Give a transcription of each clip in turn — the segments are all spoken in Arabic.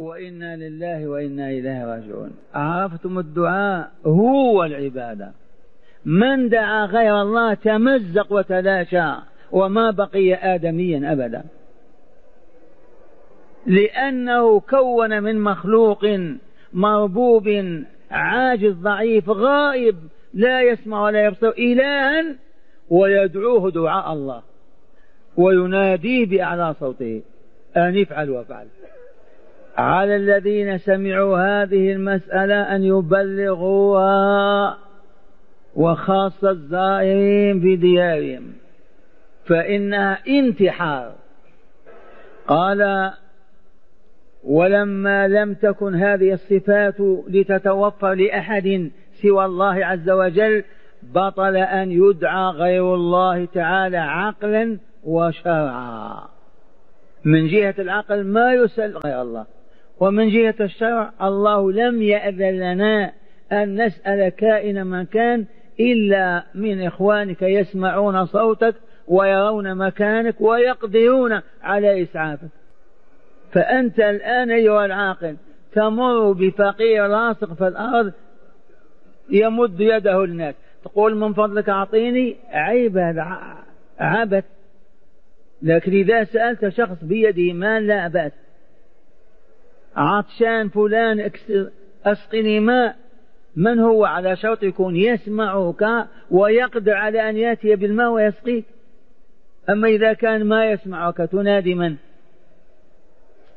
وإنا لله وإنا إليه راجعون. عرفتم الدعاء؟ هو العبادة. من دعا غير الله تمزق وتلاشى وما بقي آدميا أبدا. لأنه كون من مخلوق مربوب عاجز ضعيف غائب لا يسمع ولا يبصر إلها ويدعوه دعاء الله. ويناديه بأعلى صوته. أن افعل وافعل. على الذين سمعوا هذه المسألة أن يبلغوها وخاصة الزائرين في ديارهم. فإنها انتحار. قال ولما لم تكن هذه الصفات لتتوفر لأحد سوى الله عز وجل بطل أن يدعى غير الله تعالى عقلا وشرعا. من جهة العقل ما يسأل غير الله. ومن جهة الشرع الله لم يأذن لنا أن نسأل كائن من كان إلا من إخوانك يسمعون صوتك ويرون مكانك ويقدرون على إسعافك. فأنت الآن أيها العاقل تمر بفقير لاصق في الأرض يمد يده للناس تقول من فضلك أعطيني عيب هذا عبث. لكن إذا سألت شخص بيده مال لا بأس؟ عطشان فلان أسقني ماء. من هو؟ على شرط يكون يسمعك ويقدر على أن يأتي بالماء ويسقيك. أما إذا كان ما يسمعك تنادي من؟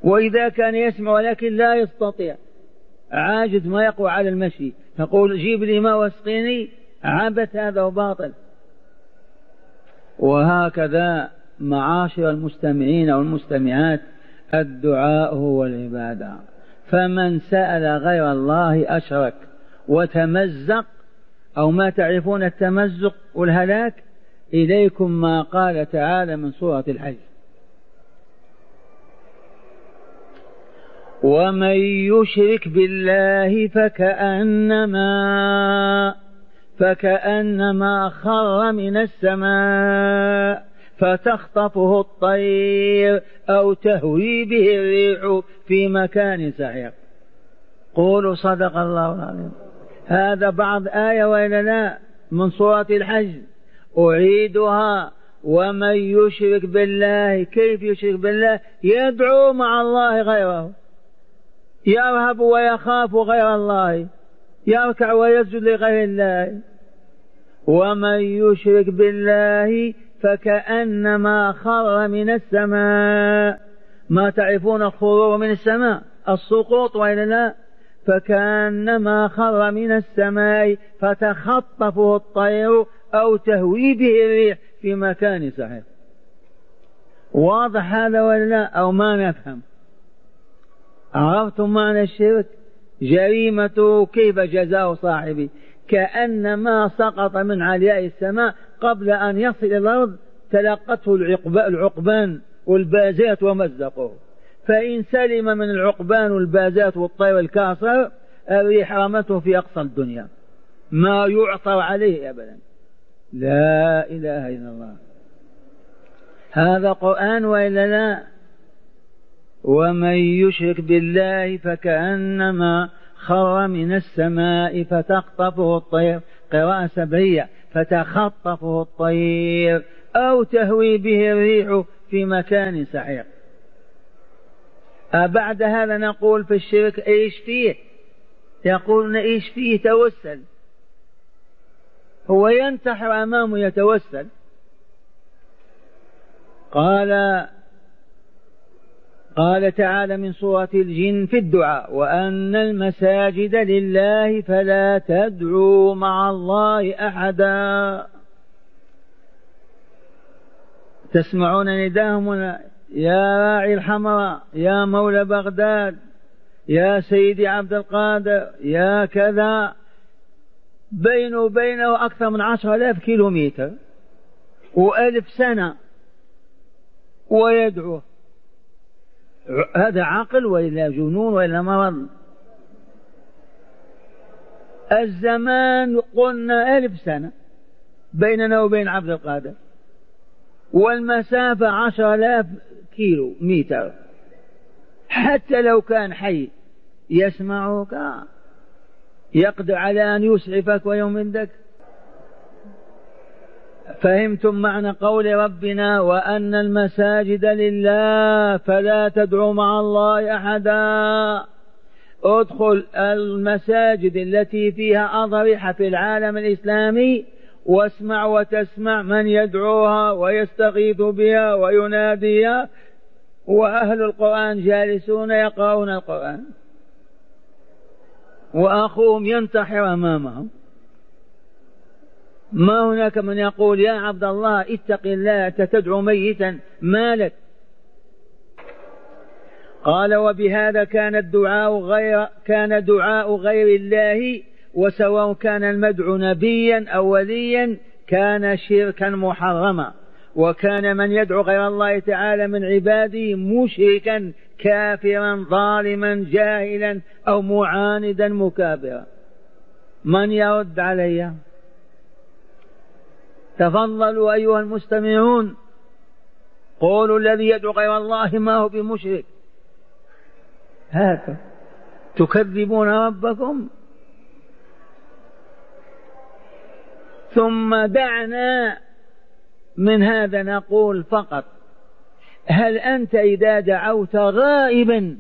وإذا كان يسمع ولكن لا يستطيع. عاجز ما يقوى على المشي. تقول جيب لي ماء واسقيني. عبث هذا وباطل. وهكذا معاشر المستمعين والمستمعات. الدعاء هو العبادة. فمن سأل غير الله أشرك وتمزق أو ما تعرفون التمزق والهلاك إليكم ما قال تعالى من سورة الحج. ومن يشرك بالله فكأنما فكأنما خر من السماء. فتخطفه الطير أو تهوي به الريح في مكان سحيق. قولوا صدق الله العظيم. هذا بعض آية وإلا لا من سورة الحج. أعيدها ومن يشرك بالله كيف يشرك بالله؟ يدعو مع الله غيره. يرهب ويخاف غير الله. يركع ويسجد لغير الله. ومن يشرك بالله فكأنما خر من السماء. ما تعرفون الخرور من السماء؟ السقوط وإلا لا؟ فكأنما خر من السماء فتخطفه الطير أو تهوي به الريح في مكان سحيق واضح هذا ولا لا؟ أو ما نفهم؟ عرفتم معنى الشرك؟ جريمته كيف جزاء صاحبه كأنما سقط من علياء السماء قبل أن يصل إلى الأرض تلقته العقبان والبازات ومزقوه فإن سلم من العقبان والبازات والطير الكاسر الريح رمته في أقصى الدنيا. ما يعثر عليه أبدا. لا إله إلا الله. هذا قرآن وإلا لا؟ ومن يشرك بالله فكأنما خر من السماء فتخطفه الطير. قراءة سبعية. فتخطفه الطير أو تهوي به الريح في مكان سحيق أبعد هذا نقول في الشرك إيش فيه؟ يقولون إيش فيه توسل. هو ينتحر أمامه يتوسل. قال قال تعالى من سورة الجن في الدعاء وأن المساجد لله فلا تدعوا مع الله أحدا. تسمعون نداهم يا راعي الحمراء يا مولى بغداد يا سيدي عبد القادر يا كذا. بينه وبينه أكثر من عشر آلاف كيلو متر وألف سنة ويدعو هذا عقل وإلا جنون وإلا مرض. الزمان قلنا ألف سنة بيننا وبين عبد القادر. والمسافة عشر آلاف كيلو متر. حتى لو كان حي يسمعك يقدر على أن يسعفك ويمدك. فهمتم معنى قول ربنا وأن المساجد لله فلا تدعوا مع الله أحدا. ادخل المساجد التي فيها أضرحة في العالم الإسلامي واسمع وتسمع من يدعوها ويستغيث بها ويناديها. وأهل القرآن جالسون يقرؤون القرآن. وأخوهم ينتحر أمامهم. ما هناك من يقول يا عبد الله اتق الله تدعو ميتا؟ مالك. قال وبهذا كان الدعاء غير كان دعاء غير الله وسواء كان المدعو نبيا أو وليا كان شركا محرما. وكان من يدعو غير الله تعالى من عباده مشركا كافرا ظالما جاهلا أو معاندا مكابرا. من يرد علي؟ تفضلوا أيها المستمعون. قولوا الذي يدعو غير الله ما هو بمشرك. هكذا تكذبون ربكم. ثم دعنا من هذا نقول فقط. هل أنت إذا دعوت غائبا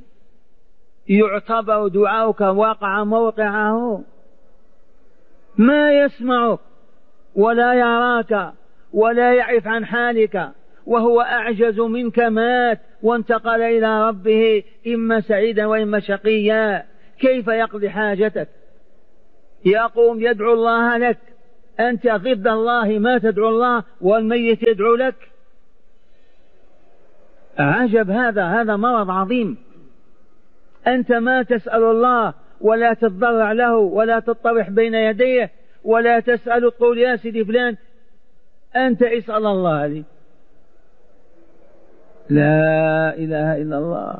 يعتبر دعاؤك وقع موقعه؟ ما يسمعك. ولا يراك ولا يعرف عن حالك وهو أعجز منك مات وانتقل إلى ربه إما سعيدا وإما شقيا. كيف يقضي حاجتك؟ يقوم يدعو الله لك. أنت ضد الله ما تدعو الله والميت يدعو لك. عجب هذا هذا مرض عظيم. أنت ما تسأل الله ولا تتضرع له ولا تطرح بين يديه. ولا تسأل تقول يا سيدي فلان أنت اسأل الله لي. لا إله إلا الله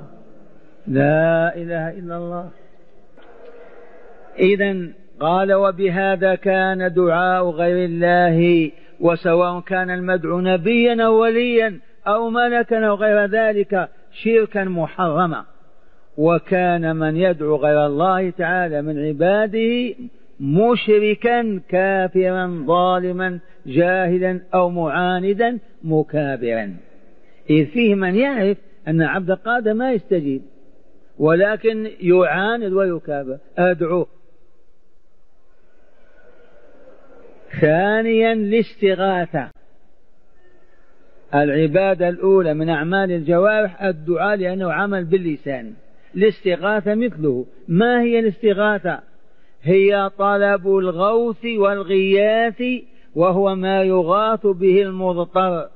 لا إله إلا الله. إذا قال وبهذا كان دعاء غير الله وسواء كان المدعو نبيا أو وليا أو ملكا أو غير ذلك شركا محرما وكان من يدعو غير الله تعالى من عباده مشركا كافرا ظالما جاهلا أو معاندا مكابرا. إذ فيه من يعرف أن عبد القادر ما يستجيب ولكن يعاند ويكابر. أدعوه ثانيا الاستغاثة. العبادة الأولى من أعمال الجوارح الدعاء لأنه عمل باللسان. الاستغاثة مثله. ما هي الاستغاثة؟ هي طلب الغوث والغياث وهو ما يغاث به المضطر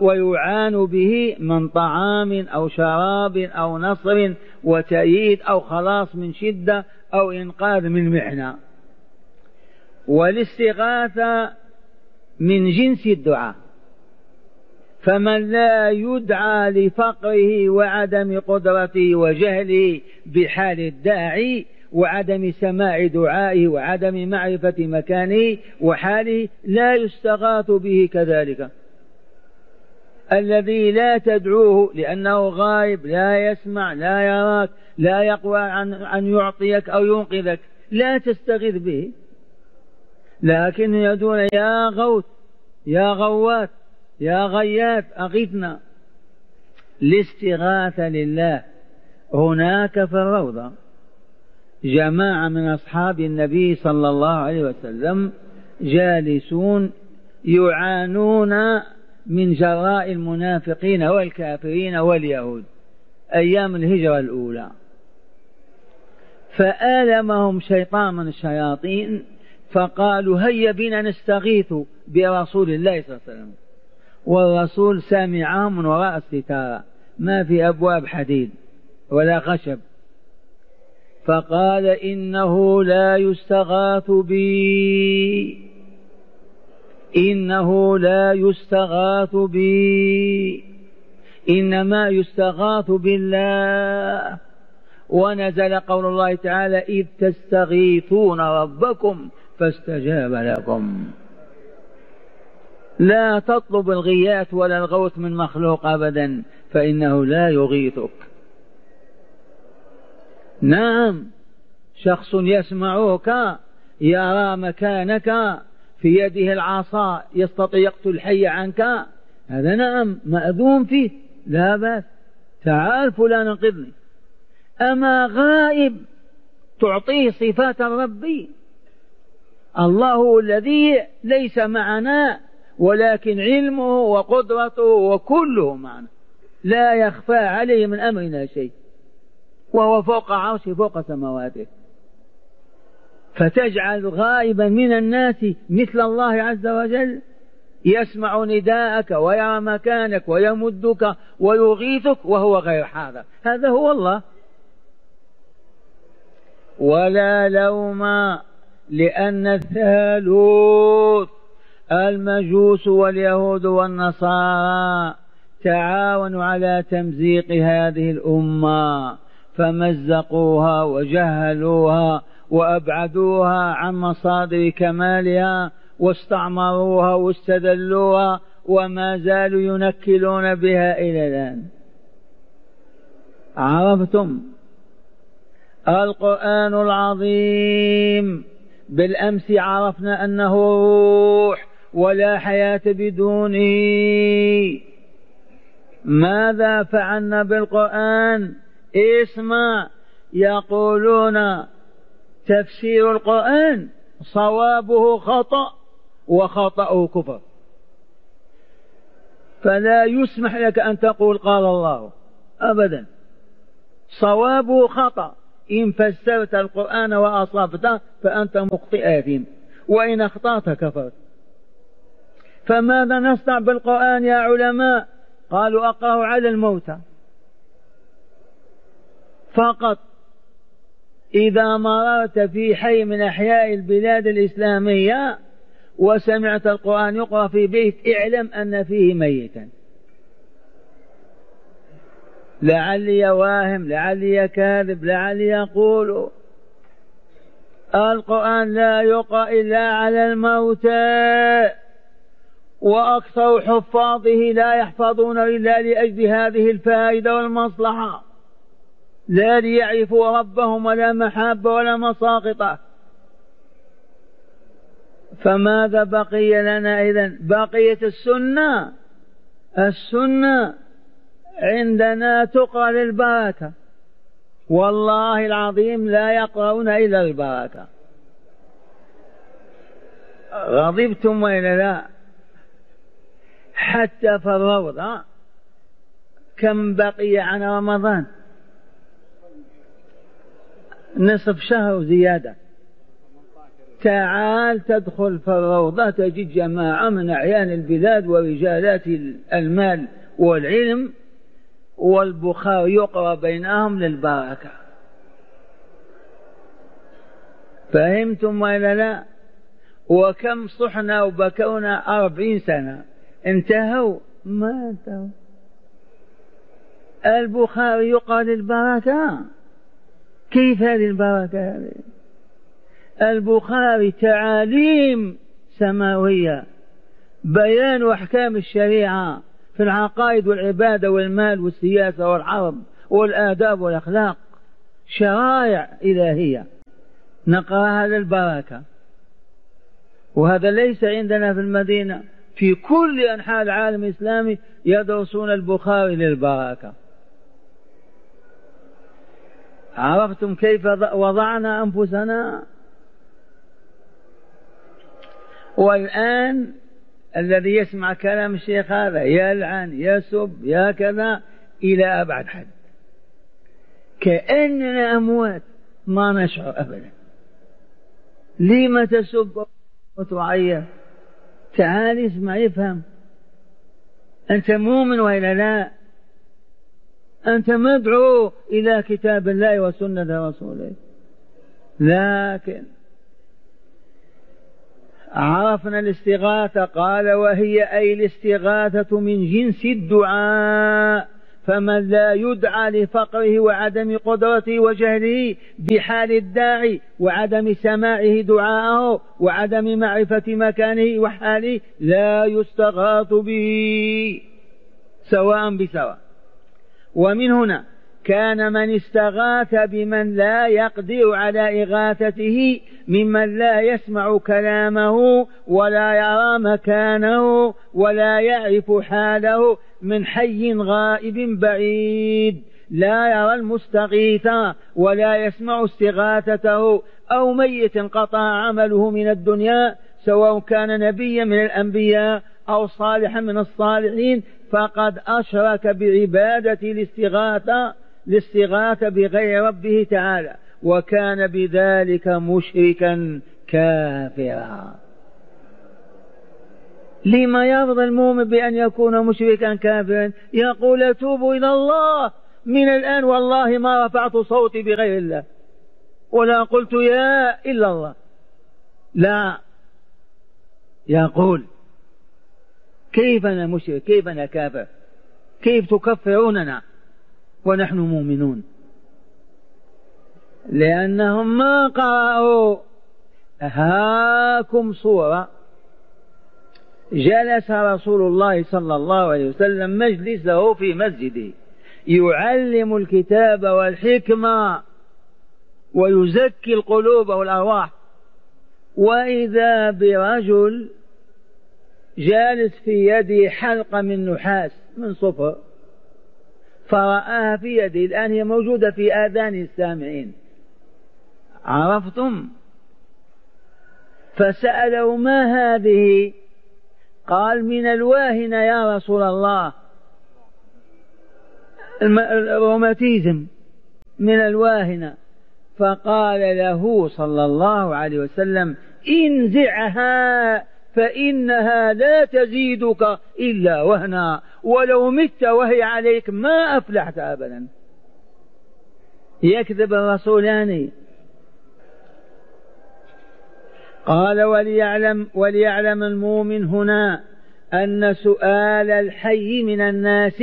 ويعان به من طعام أو شراب أو نصر وتأييد أو خلاص من شدة أو إنقاذ من محنة. والاستغاثة من جنس الدعاء. فمن لا يدعى لفقره وعدم قدرته وجهله بحال الداعي وعدم سماع دعائه وعدم معرفة مكانه وحاله لا يستغاث به كذلك. الذي لا تدعوه لأنه غائب لا يسمع لا يراك لا يقوى عن أن يعطيك أو ينقذك لا تستغيث به. لكن يدعون يا غوث يا غوات يا غياث أغثنا. الاستغاثة لله هناك في الروضة. جماعة من أصحاب النبي صلى الله عليه وسلم جالسون يعانون من جراء المنافقين والكافرين واليهود. أيام الهجرة الأولى. فآلمهم شيطان من الشياطين فقالوا هيا بنا نستغيث برسول الله صلى الله عليه وسلم. والرسول سامعهم من وراء الستارة. ما في أبواب حديد ولا خشب. فقال إنه لا يستغاث بي. إنه لا يستغاث بي. إنما يستغاث بالله. ونزل قول الله تعالى إذ تستغيثون ربكم فاستجاب لكم. لا تطلب الغياث ولا الغوث من مخلوق أبدا فإنه لا يغيثك. نعم. شخص يسمعك يرى مكانك في يده العصا يستطيع يقتل الحي عنك. هذا نعم مأذون فيه. لا بأس. تعال فلان انقذني. أما غائب تعطيه صفات الرب. الله الذي ليس معنا ولكن علمه وقدرته وكله معنا. لا يخفى عليه من أمرنا شيء. وهو فوق عرشه فوق سماواته. فتجعل غائبا من الناس مثل الله عز وجل يسمع نداءك ويرى مكانك ويمدك ويغيثك وهو غير حاضر. هذا هو الله. ولا لوم لأن الثالوث المجوس واليهود والنصارى تعاونوا على تمزيق هذه الأمة. فمزقوها وجهلوها وأبعدوها عن مصادر كمالها واستعمروها واستدلوها وما زالوا ينكلون بها إلى الآن. عرفتم؟ القرآن العظيم. بالأمس عرفنا أنه روح ولا حياة بدونه. ماذا فعلنا بالقرآن؟ اسمع يقولون تفسير القرآن صوابه خطأ وخطأه كفر. فلا يسمح لك أن تقول قال الله. أبدا. صوابه خطأ. إن فسرت القرآن وأصبت فأنت مخطئ آثم وإن أخطأت كفرت. فماذا نصنع بالقرآن يا علماء؟ قالوا أقرأه على الموتى. فقط. إذا مررت في حي من أحياء البلاد الإسلامية وسمعت القرآن يقرأ في بيت اعلم أن فيه ميتا. لعلي واهم لعلي كاذب لعلي يقول القرآن لا يقرأ إلا على الموتى وأكثر حفاظه لا يحفظون إلا لأجل هذه الفائدة والمصلحة. لا ليعرفوا ربهم ولا محابة ولا مساقطة فماذا بقي لنا إذا بقيت السنة. السنة عندنا تقرأ للبركة. والله العظيم لا يقرؤون إلا البركة. غضبتم وإلا لا؟ حتى في الروضة. كم بقي عن رمضان؟ نصف شهر زيادة تعال تدخل في الروضة تجد جماعة من أعيان البلاد ورجالات المال والعلم والبخار يقرأ بينهم للبركة. فهمتم ولا لا؟ وكم صحنا وبكونا أربعين سنة. انتهوا؟ ما انتهوا. البخاري يقرأ للبركة. كيف هذه البركة هذه؟ البخاري تعاليم سماوية بيان أحكام الشريعة في العقائد والعبادة والمال والسياسة والحرب والآداب والأخلاق. شرائع إلهية. نقراها للبركة وهذا ليس عندنا في المدينة في كل أنحاء العالم الإسلامي يدرسون البخاري للبركة. عرفتم كيف وضعنا أنفسنا؟ والآن الذي يسمع كلام الشيخ هذا يلعن يسب يا كذا إلى أبعد حد. كأننا أموات ما نشعر أبدا. لم تسب وتعير؟ تعال اسمع افهم. أنت مؤمن وإلا لا؟ أنت مدعو إلى كتاب الله وسنة رسوله. لكن عرفنا الاستغاثة. قال وهي أي الاستغاثة من جنس الدعاء. فمن لا يدعى لفقره وعدم قدرته وجهله بحال الداعي وعدم سماعه دعاءه وعدم معرفة مكانه وحاله لا يستغاث به سواء بسواء. ومن هنا كان من استغاث بمن لا يقدر على إغاثته ممن لا يسمع كلامه ولا يرى مكانه ولا يعرف حاله من حي غائب بعيد. لا يرى المستغيث ولا يسمع استغاثته أو ميت انقطع عمله من الدنيا سواء كان نبيا من الأنبياء أو صالحا من الصالحين فقد أشرك بعبادة الاستغاثة الاستغاثة بغير ربه تعالى وكان بذلك مشركا كافرا. لما يرضى المؤمن بأن يكون مشركا كافرا؟ يقول توب إلى الله. من الآن والله ما رفعت صوتي بغير الله ولا قلت يا إلا الله. لا. يقول كيف أنا مشرك كيف أنا كافر كيف تكفروننا ونحن مؤمنون. لأنهم ما قرأوا. هاكم صورة. جلس رسول الله صلى الله عليه وسلم مجلسه في مسجده. يعلم الكتاب والحكمة ويزكي القلوب والأرواح. وإذا برجل جالس في يده حلقة من نحاس من صفر فرآها في يده الآن هي موجودة في آذان السامعين. عرفتم؟ فسأله ما هذه؟ قال من الواهنة يا رسول الله. الروماتيزم. من الواهنة. فقال له صلى الله عليه وسلم انزعها. فإنها لا تزيدك إلا وهنا. ولو مت وهي عليك ما أفلحت أبدا. يكذب الرسولان. قال وليعلم وليعلم المؤمن هنا أن سؤال الحي من الناس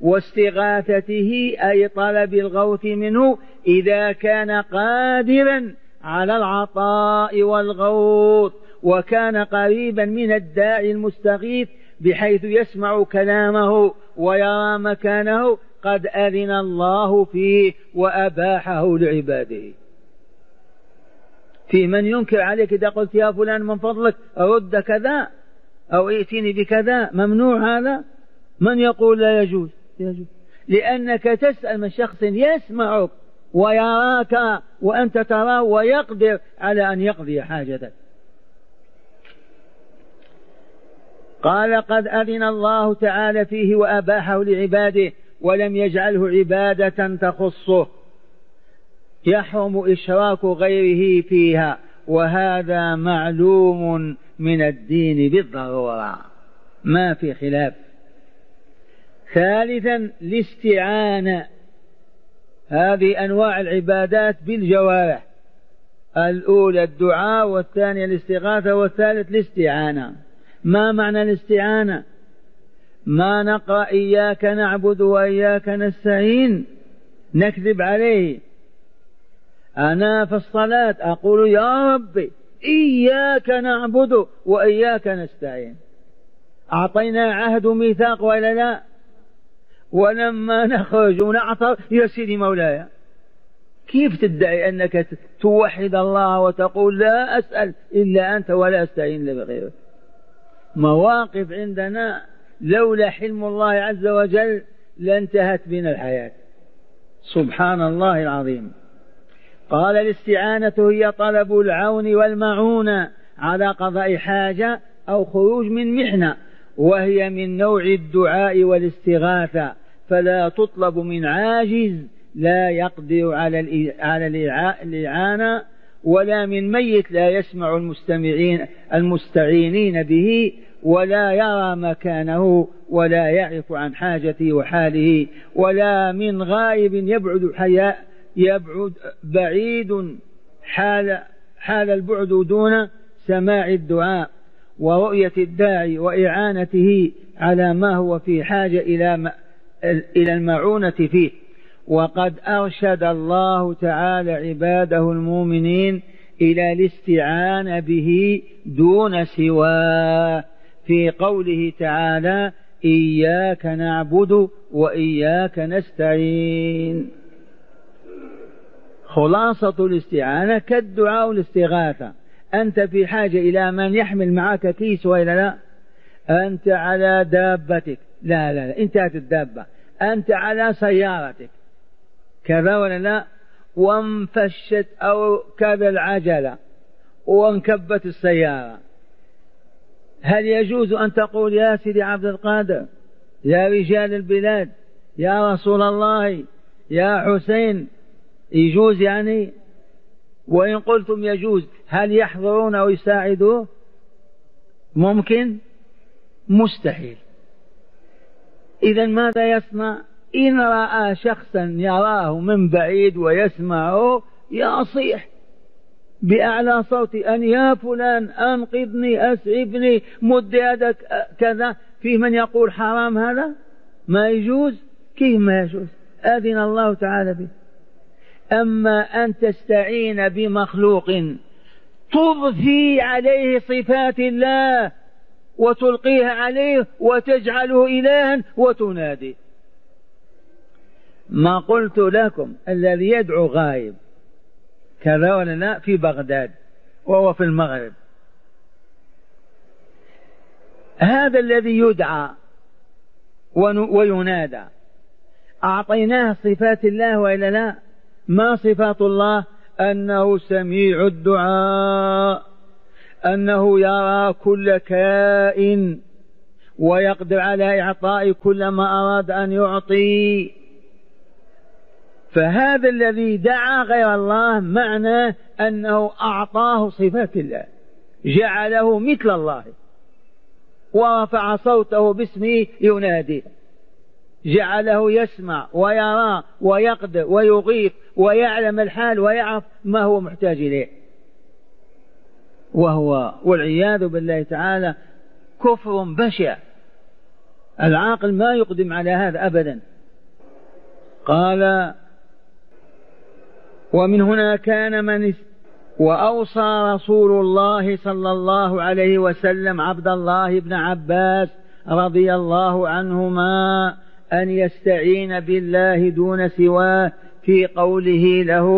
واستغاثته أي طلب الغوث منه إذا كان قادرا على العطاء والغوث. وكان قريبا من الداعي المستغيث بحيث يسمع كلامه ويرى مكانه قد أذن الله فيه وأباحه لعباده. في من ينكر عليك إذا قلت يا فلان من فضلك رد كذا أو ائتني بكذا ممنوع هذا؟ من يقول لا يجوز؟ يجوز. لأنك تسأل من شخص يسمعك ويراك وأنت تراه ويقدر على أن يقضي حاجتك. قال قد أذن الله تعالى فيه وأباحه لعباده ولم يجعله عبادة تخصه. يحرم إشراك غيره فيها وهذا معلوم من الدين بالضرورة. ما في خلاف. ثالثا الاستعانة. هذه أنواع العبادات بالجوارح. الأولى الدعاء والثانية الاستغاثة والثالث الاستعانة. ما معنى الاستعانة؟ ما نقرأ إياك نعبد وإياك نستعين نكذب عليه. أنا في الصلاة أقول يا ربي إياك نعبد وإياك نستعين. أعطينا عهد ميثاق ولا لا؟ ولما نخرج ونعطر يا سيدي مولاي كيف تدعي أنك توحد الله وتقول لا أسأل إلا أنت ولا أستعين إلا بغيرك مواقف عندنا لولا حلم الله عز وجل لانتهت بنا الحياة. سبحان الله العظيم. قال الاستعانة هي طلب العون والمعونة على قضاء حاجة أو خروج من محنة وهي من نوع الدعاء والاستغاثة. فلا تطلب من عاجز لا يقدر على الإعانة ولا من ميت لا يسمع المستمعين المستعينين به ولا يرى مكانه ولا يعرف عن حاجته وحاله ولا من غائب يبعد حياء يبعد بعيد حال حال البعد دون سماع الدعاء ورؤية الداعي وإعانته على ما هو في حاجة إلى إلى المعونة فيه. وقد أرشد الله تعالى عباده المؤمنين إلى الاستعانة به دون سواه في قوله تعالى إياك نعبد وإياك نستعين. خلاصة الاستعانة كالدعاء والاستغاثة. أنت في حاجة إلى من يحمل معك كيس وإلا لا؟ أنت على دابتك. لا لا لا انتهت الدابة. أنت على سيارتك. كذا ولا لا؟ وانفشت أو كذا العجلة وانكبت السيارة. هل يجوز أن تقول يا سيدي عبد القادر يا رجال البلاد يا رسول الله يا حسين يجوز يعني؟ وإن قلتم يجوز هل يحضرون أو يساعدوه ممكن؟ مستحيل. إذا ماذا يصنع؟ إن رأى شخصا يراه من بعيد ويسمعه يصيح بأعلى صوت أن يا فلان أنقذني أسعفني مد يدك كذا. في من يقول حرام هذا؟ ما يجوز؟ كيف ما يجوز؟ أذن الله تعالى به. أما أن تستعين بمخلوق تضفي عليه صفات الله وتلقيها عليه وتجعله إلها وتنادي ما قلت لكم الذي يدعو غايب كذا ولا لا في بغداد وهو في المغرب. هذا الذي يدعى وينادى. أعطيناه صفات الله وإلا لا؟ ما صفات الله؟ أنه سميع الدعاء أنه يرى كل كائن ويقدر على إعطاء كل ما أراد أن يعطي. فهذا الذي دعا غير الله معناه أنه أعطاه صفات الله جعله مثل الله ورفع صوته باسمه ينادي جعله يسمع ويرى ويقدر ويغيث ويعلم الحال ويعرف ما هو محتاج إليه. وهو والعياذ بالله تعالى كفر بشع. العاقل ما يقدم على هذا أبدا. قال ومن هنا كان من وأوصى رسول الله صلى الله عليه وسلم عبد الله بن عباس رضي الله عنهما أن يستعين بالله دون سواه في قوله له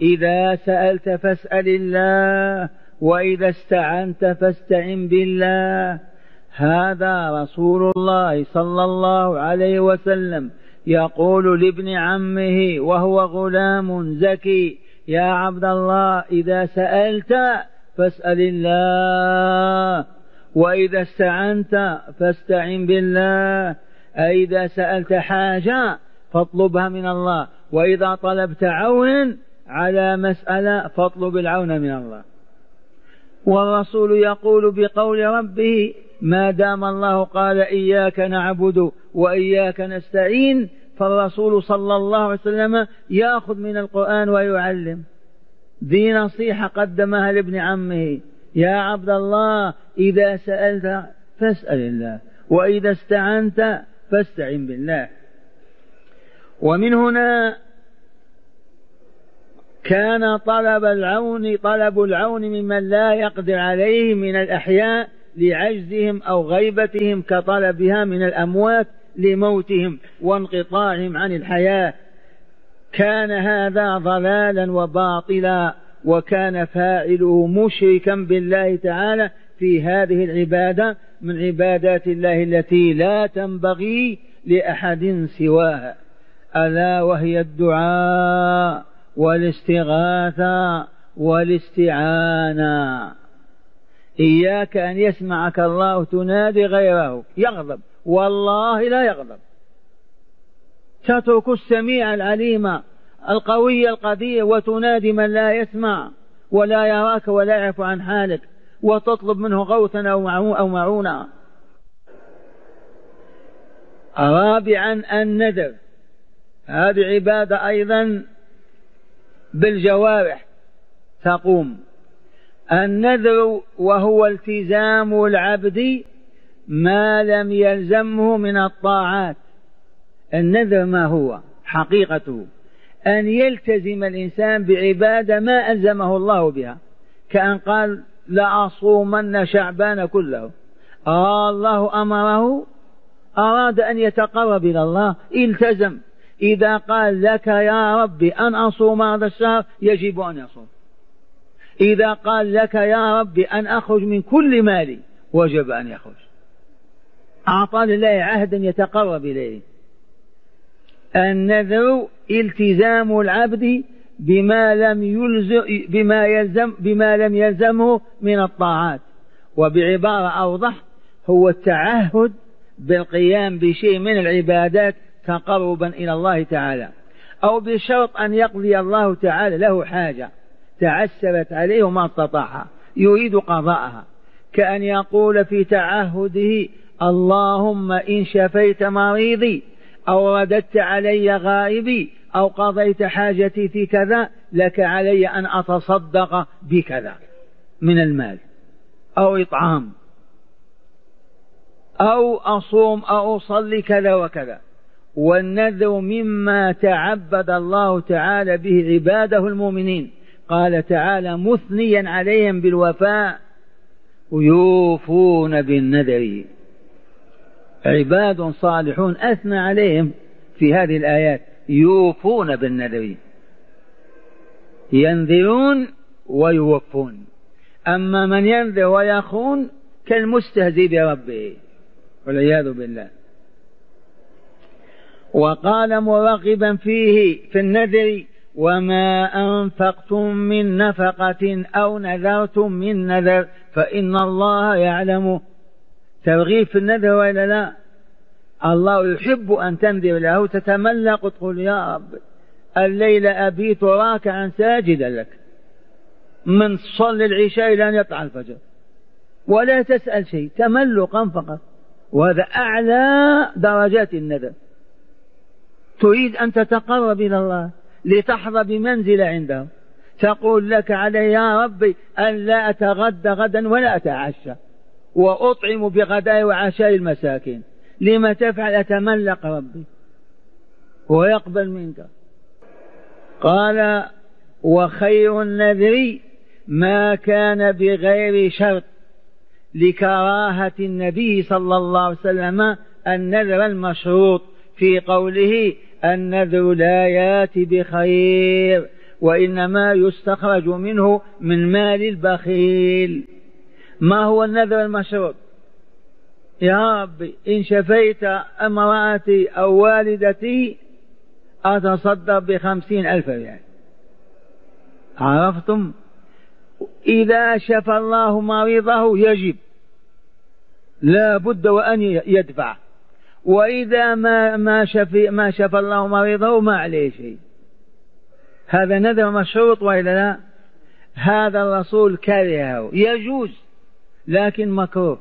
إذا سألت فاسأل الله وإذا استعنت فاستعن بالله. هذا رسول الله صلى الله عليه وسلم. يقول لابن عمه وهو غلام زكي يا عبد الله إذا سألت فاسأل الله وإذا استعنت فاستعن بالله أي إذا سألت حاجة فاطلبها من الله وإذا طلبت عونا على مسألة فاطلب العون من الله. والرسول يقول بقول ربه ما دام الله قال إياك نعبد وإياك نستعين فالرسول صلى الله عليه وسلم يأخذ من القرآن ويعلم. ذي نصيحة قدمها لابن عمه يا عبد الله إذا سألت فاسأل الله وإذا استعنت فاستعن بالله. ومن هنا كان طلب العون طلب العون ممن لا يقدر عليه من الأحياء لعجزهم أو غيبتهم كطلبها من الأموات لموتهم وانقطاعهم عن الحياة. كان هذا ضلالا وباطلا وكان فاعله مشركا بالله تعالى في هذه العبادة من عبادات الله التي لا تنبغي لأحد سواها ألا وهي الدعاء والاستغاثة والاستعانة. إياك أن يسمعك الله تنادي غيره يغضب. والله لا يغضب تترك السميع العليم القوي القدير وتنادي من لا يسمع ولا يراك ولا يعرف عن حالك وتطلب منه غوثا أو معونة. رابعا النذر. هذه عبادة أيضا بالجوارح تقوم. النذر وهو التزام العبد ما لم يلزمه من الطاعات. النذر ما هو؟ حقيقته. أن يلتزم الإنسان بعبادة ما ألزمه الله بها. كأن قال لأصومن شعبان كله. آه الله أمره؟ أراد أن يتقرب إلى الله؟ التزم. إذا قال لك يا رب أن أصوم هذا الشهر؟ يجب أن يصوم. إذا قال لك يا رب أن أخرج من كل مالي؟ وجب أن يخرج. أعطى لله عهدا يتقرب إليه. النذر التزام العبد بما لم يلزم بما يلزم بما لم يلزمه من الطاعات. وبعبارة أوضح هو التعهد بالقيام بشيء من العبادات تقربا إلى الله تعالى. أو بشرط أن يقضي الله تعالى له حاجة تعسرت عليه وما استطاعها يريد قضاءها. كأن يقول في تعهده اللهم إن شفيت مريضي أو رددت علي غائبي أو قضيت حاجتي في كذا لك علي أن أتصدق بكذا. من المال. أو إطعام. أو أصوم أو أصلي كذا وكذا. والنذر مما تعبد الله تعالى به عباده المؤمنين. قال تعالى مثنيا عليهم بالوفاء. ويوفون بالنذر. عباد صالحون أثنى عليهم في هذه الآيات يوفون بالنذر ينذرون ويوفون. أما من ينذر ويخون كالمستهزئ بربه والعياذ بالله. وقال مرغبا فيه في النذر وما أنفقتم من نفقة أو نذرتم من نذر فإن الله يعلمه ترغيب في النذر وإلا لا؟ الله يحب أن تنذر له تتملق وتقول يا رب الليل أبيت راكعا ساجدا لك. من صلي العشاء إلى أن يطلع الفجر. ولا تسأل شيء تملقا فقط. وهذا أعلى درجات النذر تريد أن تتقرب إلى الله لتحظى بمنزلة عنده تقول لك علي يا ربي أن لا أتغدى غدا ولا أتعشى. وأطعم بغداء وعشاء المساكين. لما تفعل أتملق ربي. ويقبل منك. قال وخير النذر ما كان بغير شرط. لكراهة النبي صلى الله عليه وسلم النذر المشروط. في قوله النذر لا ياتي بخير وإنما يستخرج منه من مال البخيل. ما هو النذر المشروط يا ربي إن شفيت امرأتي أو والدتي أتصدق بخمسين ألف ريال. عرفتم؟ إذا شفى الله مريضه يجب لا بد وأن يدفع. وإذا ما ما شفي ما شفى الله مريضه ما عليه شيء. هذا نذر مشروط وإلا لا؟ هذا الرسول كرهه. يجوز لكن مكروه.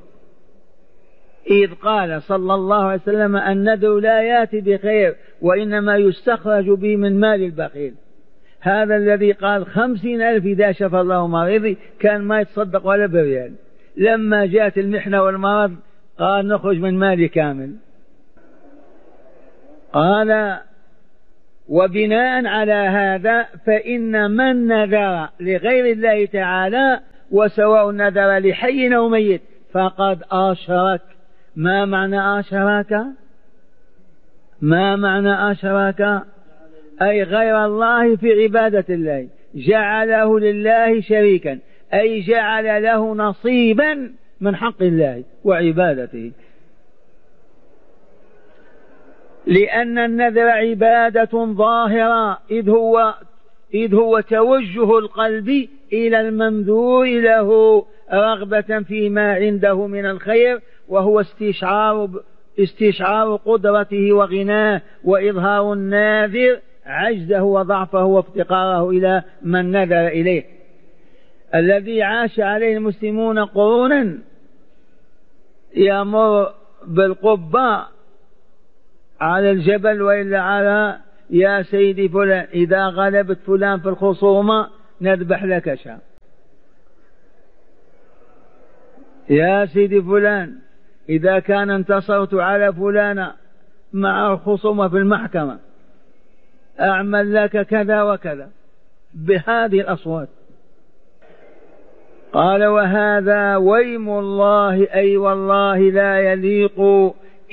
إذ قال صلى الله عليه وسلم النذر لا يأتي بخير وإنما يستخرج به من مال البخيل. هذا الذي قال خمسين ألف إذا شفى الله مريضي كان ما يتصدق ولا بريال. لما جاءت المحنة والمرض قال نخرج من مالي كامل. قال وبناء على هذا فإن من نذر لغير الله تعالى وسواء نذر لحي أو ميت فقد أشرك. ما معنى أشرك ما معنى أشرك أي غير الله في عبادة الله. جعله لله شريكا. أي جعل له نصيبا من حق الله وعبادته. لأن النذر عبادة ظاهرة إذ هو إذ هو توجه القلب إلى المنذور له رغبة فيما عنده من الخير وهو استشعار استشعار قدرته وغناه وإظهار الناذر عجزه وضعفه وافتقاره إلى من نذر إليه. الذي عاش عليه المسلمون قرونا يمر بالقبة على الجبل وإلا على يا سيدي فلان إذا غلبت فلان في الخصومة نذبح لك شاة يا سيدي فلان إذا كان انتصرت على فلان مع الخصومة في المحكمة أعمل لك كذا وكذا. بهذه الأصوات. قال وهذا ويم الله أي والله لا يليق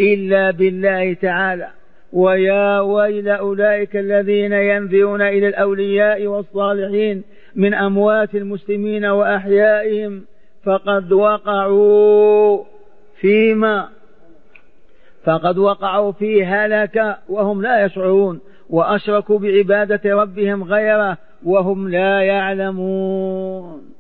إلا بالله تعالى. ويا ويل أولئك الذين ينذرون إلى الأولياء والصالحين من أموات المسلمين وأحيائهم فقد وقعوا فيما فقد وقعوا في هلك وهم لا يشعرون وأشركوا بعبادة ربهم غيره وهم لا يعلمون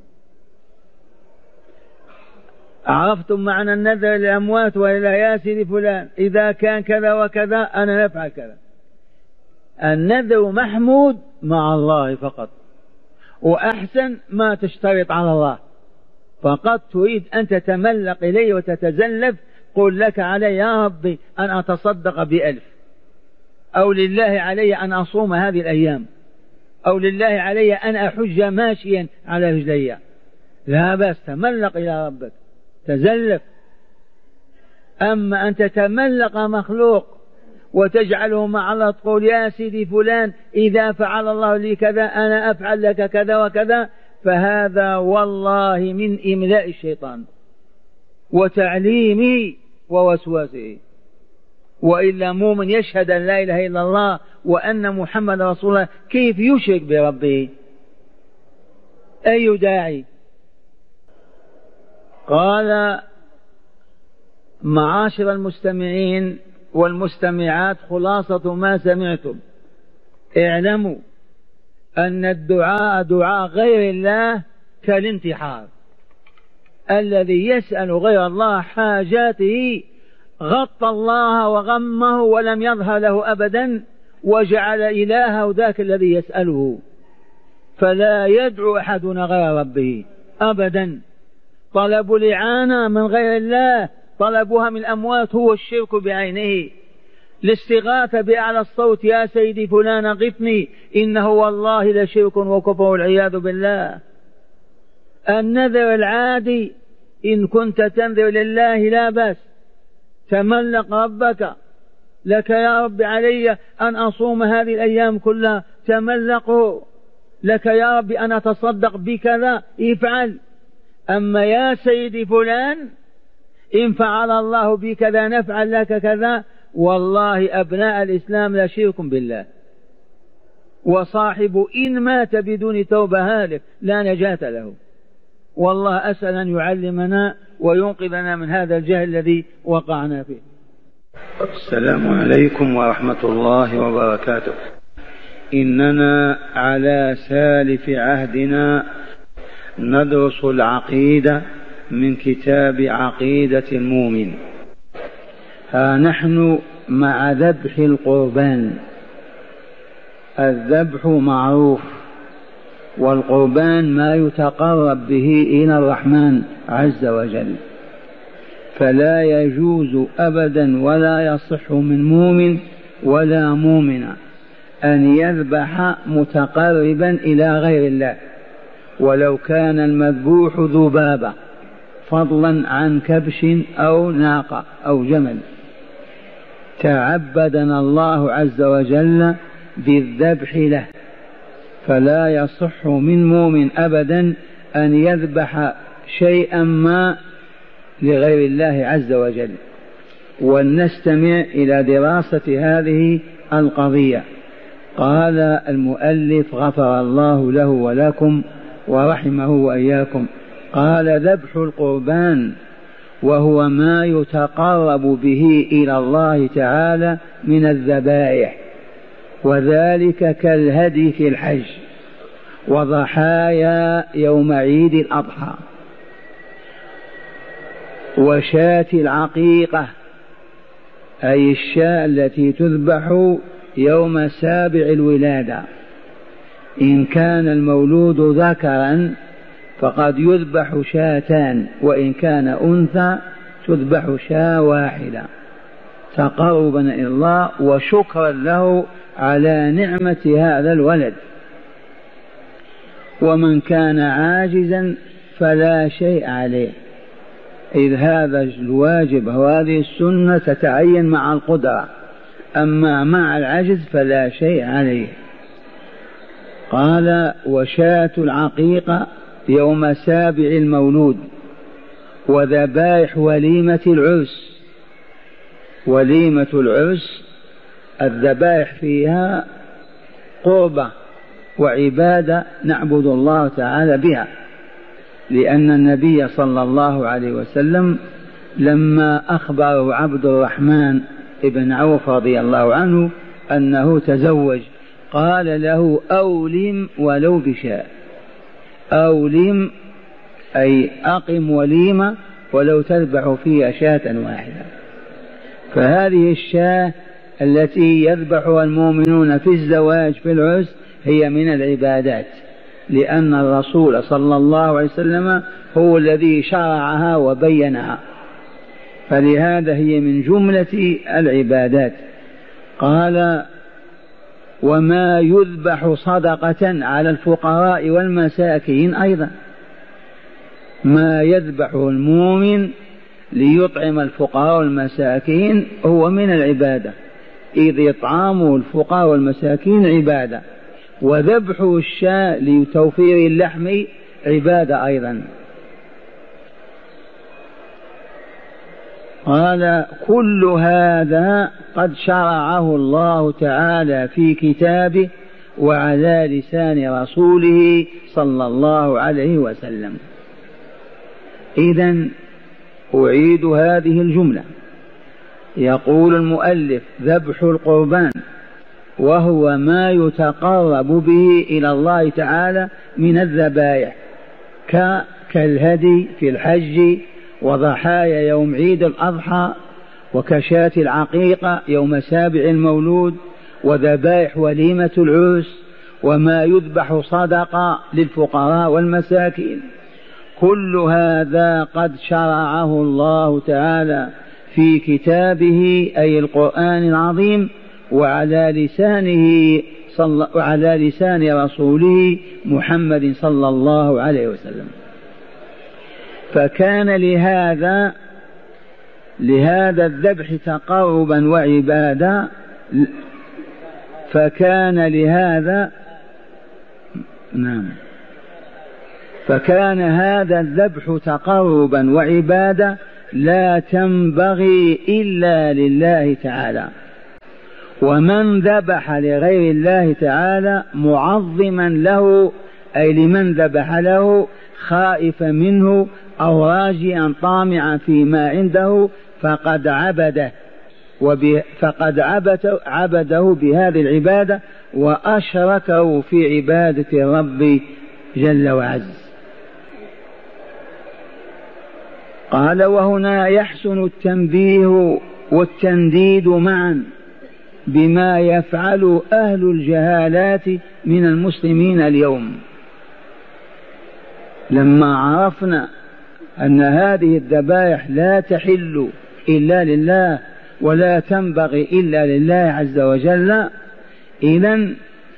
عرفتم معنى النذر للأموات وإلى يا سيدي فلان إذا كان كذا وكذا أنا نفعل كذا. النذر محمود مع الله فقط وأحسن ما تشترط على الله. فقط تريد أن تتملق إليه وتتزلف قل لك علي يا ربي أن أتصدق بألف. أو لله علي أن أصوم هذه الأيام. أو لله علي أن أحج ماشيا على رجلي. لا بأس تملق إلى ربك. تزلف. أما أن تتملق مخلوق وتجعله مع الله تقول يا سيدي فلان إذا فعل الله لي كذا أنا أفعل لك كذا وكذا فهذا والله من إملاء الشيطان وتعليمه ووسواسه وإلا مؤمن يشهد أن لا إله إلا الله وأن محمد رسول الله كيف يشرك بربه؟ أي داعي؟ قال معاشر المستمعين والمستمعات خلاصة ما سمعتم. اعلموا أن الدعاء دعاء غير الله كالانتحار. الذي يسأل غير الله حاجاته غطى الله وغمه ولم يظهر له أبدا وجعل إلهه ذاك الذي يسأله. فلا يدعو أحدنا غير ربه أبدا. طلب الإعانة من غير الله طلبها من الأموات هو الشرك بعينه. الاستغاثة بأعلى الصوت يا سيدي فلان غثني إنه والله لشرك وكفر والعياذ بالله. النذر العادي إن كنت تنذر لله لا بأس تملق ربك لك يا رب علي أن أصوم هذه الأيام كلها تملقه لك يا رب أن أتصدق بكذا افعل. أما يا سيدي فلان إن فعل الله بي كذا نفعل لك كذا والله أبناء الإسلام لا شرك بالله. وصاحب إن مات بدون توبة هالك لا نجاة له. والله أسأل أن يعلمنا وينقذنا من هذا الجهل الذي وقعنا فيه. السلام عليكم ورحمة الله وبركاته. إننا على سالف عهدنا ندرس العقيدة من كتاب عقيدة المؤمن. ها نحن مع ذبح القربان. الذبح معروف والقربان ما يتقرب به إلى الرحمن عز وجل. فلا يجوز أبدا ولا يصح من مؤمن ولا مؤمنة أن يذبح متقربا إلى غير الله. ولو كان المذبوح ذبابة فضلا عن كبش أو ناقة أو جمل. تعبدنا الله عز وجل بالذبح له فلا يصح من مؤمن أبدا أن يذبح شيئا ما لغير الله عز وجل. ولنستمع إلى دراسة هذه القضية. قال المؤلف غفر الله له ولكم ورحمه وإياكم. قال ذبح القربان وهو ما يتقرب به إلى الله تعالى من الذبائح وذلك كالهدي في الحج وضحايا يوم عيد الأضحى وشاة العقيقة أي الشاة التي تذبح يوم سابع الولادة. إن كان المولود ذكرا فقد يذبح شاتان وإن كان أنثى تذبح شاة واحدة. تقربا إلى الله وشكرا له على نعمة هذا الولد. ومن كان عاجزا فلا شيء عليه. إذ هذا الواجب وهذه السنة تتعين مع القدرة. أما مع العجز فلا شيء عليه. قال وشاة العقيقة يوم سابع المولود وذبائح وليمة العرس. وليمة العرس الذبائح فيها قربة وعبادة نعبد الله تعالى بها لأن النبي صلى الله عليه وسلم لما أخبره عبد الرحمن بن عوف رضي الله عنه أنه تزوج قال له أولم ولو بشاء. أولم أي أقم وليمة ولو تذبح فيها شاة واحدة. فهذه الشاة التي يذبحها المؤمنون في الزواج في العرس هي من العبادات لأن الرسول صلى الله عليه وسلم هو الذي شرعها وبينها. فلهذا هي من جملة العبادات. قال وما يذبح صدقة على الفقراء والمساكين أيضا. ما يذبحه المؤمن ليطعم الفقراء والمساكين هو من العبادة. إذ إطعام الفقراء والمساكين عبادة. وذبح الشاة لتوفير اللحم عبادة أيضا. قال كل هذا قد شرعه الله تعالى في كتابه وعلى لسان رسوله صلى الله عليه وسلم. إذا أعيد هذه الجملة. يقول المؤلف ذبح القربان وهو ما يتقرب به إلى الله تعالى من الذبائح كالهدي في الحج وضحايا يوم عيد الأضحى وكشاة العقيقة يوم سابع المولود وذبائح وليمة العرس وما يذبح صدقة للفقراء والمساكين. كل هذا قد شرعه الله تعالى في كتابه أي القرآن العظيم وعلى لسانه صلى وعلى لسان رسوله محمد صلى الله عليه وسلم. فكان لهذا لهذا الذبح تقربا وعباده فكان لهذا نعم فكان هذا الذبح تقربا وعباده لا تنبغي إلا لله تعالى. ومن ذبح لغير الله تعالى معظما له أي لمن ذبح له خائفا منه أو راجيا طامعا فيما عنده فقد عبده فقد عبده, بهذه العبادة وأشركه في عبادة الرب جل وعز. قال وهنا يحسن التنبيه والتنديد معا بما يفعل أهل الجهالات من المسلمين اليوم. لما عرفنا أن هذه الذبائح لا تحل إلا لله ولا تنبغي إلا لله عز وجل. اذا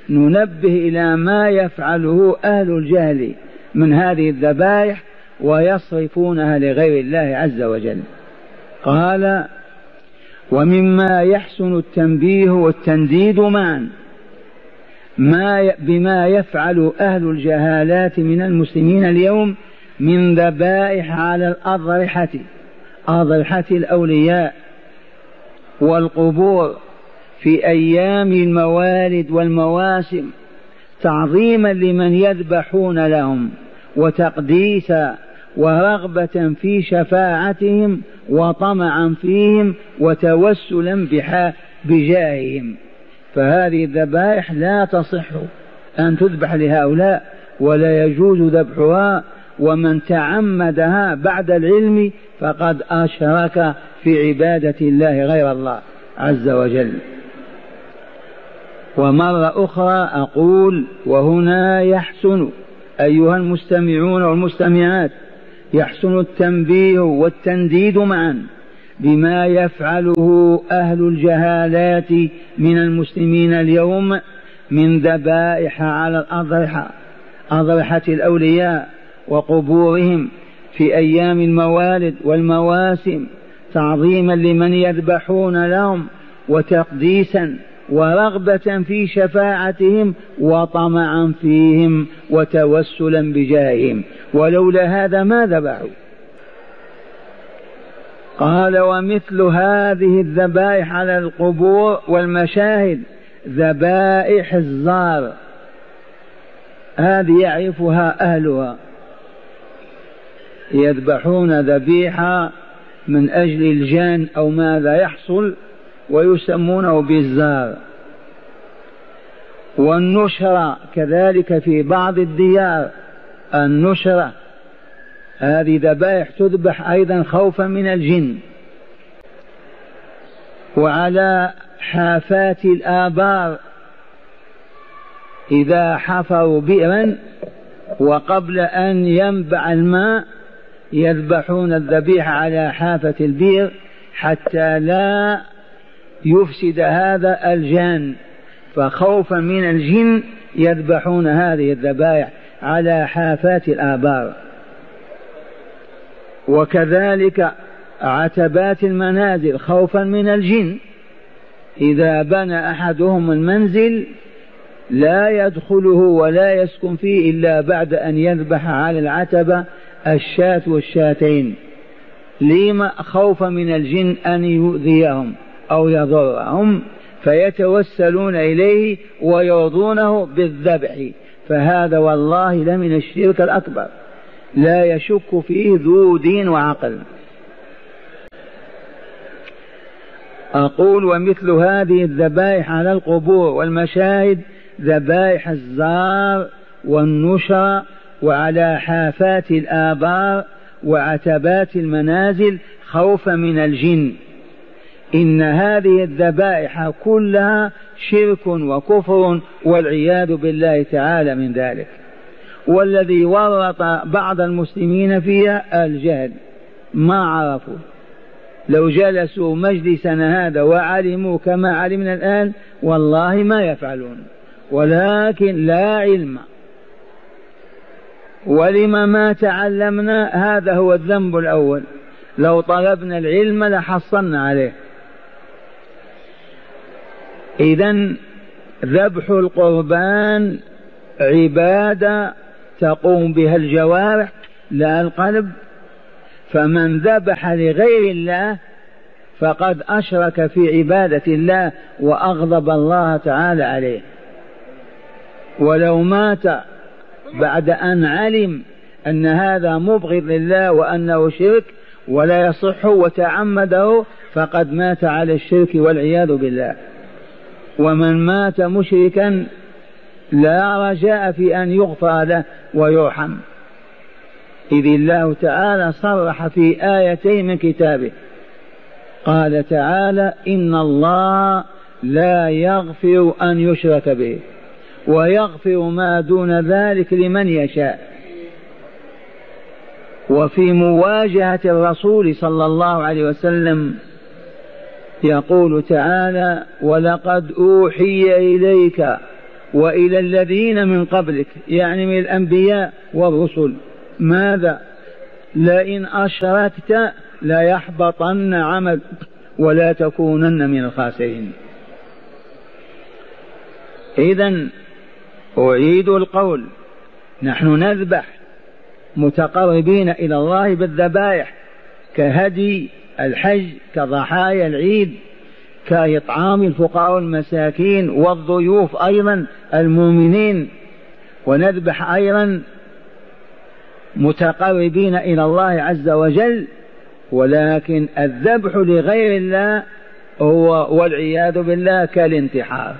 ننبه إلى ما يفعله أهل الجهل من هذه الذبائح ويصرفونها لغير الله عز وجل. قال ومما يحسن التنبيه والتنديد معا. ما بما يفعل أهل الجهالات من المسلمين اليوم من ذبائح على الأضرحة. أضرحة الأولياء والقبور في أيام الموالد والمواسم تعظيما لمن يذبحون لهم وتقديسا ورغبة في شفاعتهم وطمعا فيهم وتوسلا بجاههم. فهذه الذبائح لا تصح أن تذبح لهؤلاء ولا يجوز ذبحها ومن تعمدها بعد العلم فقد أشرك في عبادة الله غير الله عز وجل. ومرة أخرى أقول وهنا يحسن أيها المستمعون والمستمعات يحسن التنبيه والتنديد معا بما يفعله أهل الجهالات من المسلمين اليوم من ذبائح على الأضرحة أضرحة الأولياء وقبورهم في أيام الموالد والمواسم تعظيما لمن يذبحون لهم وتقديسا ورغبة في شفاعتهم وطمعا فيهم وتوسلا بجاههم. ولولا هذا ما ذبحوا. قال ومثل هذه الذبائح على القبور والمشاهد ذبائح الزار. هذه يعرفها أهلها. يذبحون ذبيحة من أجل الجان أو ماذا يحصل ويسمونه بالزار. والنشرة كذلك في بعض الديار النشرة. هذه ذبائح تذبح أيضا خوفا من الجن. وعلى حافات الآبار إذا حفروا بئرا وقبل أن ينبع الماء يذبحون الذبيحة على حافة البئر حتى لا يفسد هذا الجان. فخوفا من الجن يذبحون هذه الذبائح على حافات الآبار. وكذلك عتبات المنازل خوفا من الجن. إذا بنى أحدهم المنزل لا يدخله ولا يسكن فيه إلا بعد أن يذبح على العتبة الشاة والشاتين. لما خوفا من الجن أن يؤذيهم أو يضرهم؟ فيتوسلون إليه ويرضونه بالذبح. فهذا والله لمن الشرك الأكبر. لا يشك فيه ذو دين وعقل. أقول ومثل هذه الذبائح على القبور والمشاهد ذبائح الزار والنشر وعلى حافات الآبار وعتبات المنازل خوفا من الجن. إن هذه الذبائح كلها شرك وكفر والعياذ بالله تعالى من ذلك. والذي ورط بعض المسلمين فيها الجهل. ما عرفوا. لو جلسوا مجلسنا هذا وعلموا كما علمنا الآن والله ما يفعلون. ولكن لا علم ولما ما تعلمنا هذا هو الذنب الأول. لو طلبنا العلم لحصلنا عليه. إذا ذبح القربان عبادة تقوم بها الجوارح لا القلب. فمن ذبح لغير الله فقد أشرك في عبادة الله وأغضب الله تعالى عليه. ولو مات بعد أن علم أن هذا مبغض لله وأنه شرك ولا يصح وتعمده فقد مات على الشرك والعياذ بالله. ومن مات مشركا لا رجاء في أن يغفر له ويرحم. إذ الله تعالى صرح في آيتين من كتابه. قال تعالى إن الله لا يغفر أن يشرك به. ويغفر ما دون ذلك لمن يشاء. وفي مواجهة الرسول صلى الله عليه وسلم يقول تعالى ولقد أوحي إليك وإلى الذين من قبلك يعني من الأنبياء والرسل. ماذا؟ لئن أشركت ليحبطن عملك ولا تكونن من الخاسرين. إذا أعيد القول. نحن نذبح متقربين إلى الله بالذبائح كهدي الحج كضحايا العيد كإطعام الفقراء والمساكين والضيوف أيضا المؤمنين. ونذبح أيضا متقربين إلى الله عز وجل ولكن الذبح لغير الله هو والعياذ بالله كالانتحار.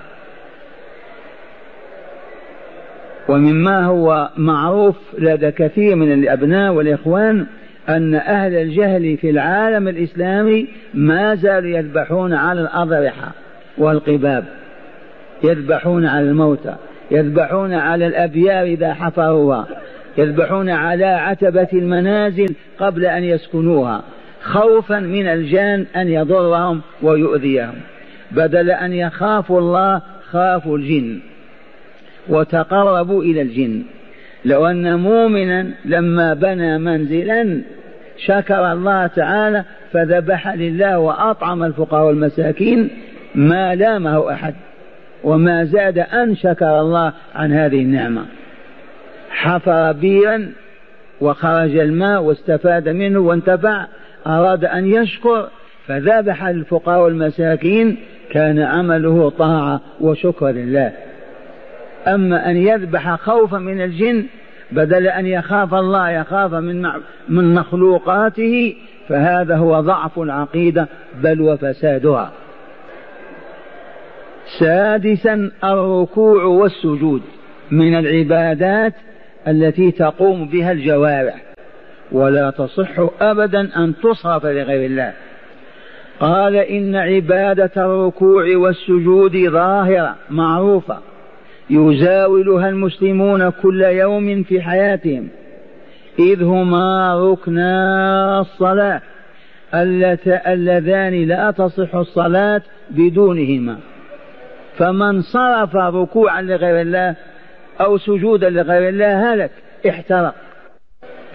ومما هو معروف لدى كثير من الأبناء والإخوان أن أهل الجهل في العالم الإسلامي ما زالوا يذبحون على الأضرحة والقباب يذبحون على الموتى يذبحون على الأبيار إذا حفروها يذبحون على عتبة المنازل قبل أن يسكنوها خوفا من الجان أن يضرهم ويؤذيهم بدل أن يخافوا الله خافوا الجن. وتقربوا إلى الجن. لو أن مؤمنا لما بنى منزلا شكر الله تعالى فذبح لله وأطعم الفقراء والمساكين ما لامه أحد وما زاد أن شكر الله عن هذه النعمة. حفر بيرا وخرج الماء واستفاد منه وانتفع أراد أن يشكر فذبح الفقراء والمساكين كان عمله طاعة وشكر لله. أما أن يذبح خوفا من الجن بدل أن يخاف الله يخاف من من مخلوقاته فهذا هو ضعف العقيدة بل وفسادها. سادسا الركوع والسجود من العبادات التي تقوم بها الجوارح. ولا تصح ابدا أن تصرف لغير الله. قال إن عبادة الركوع والسجود ظاهرة معروفة. يزاولها المسلمون كل يوم في حياتهم. إذ هما ركنا الصلاة. اللذان لا تصح الصلاة بدونهما. فمن صرف ركوعا لغير الله أو سجودا لغير الله هلك احترق.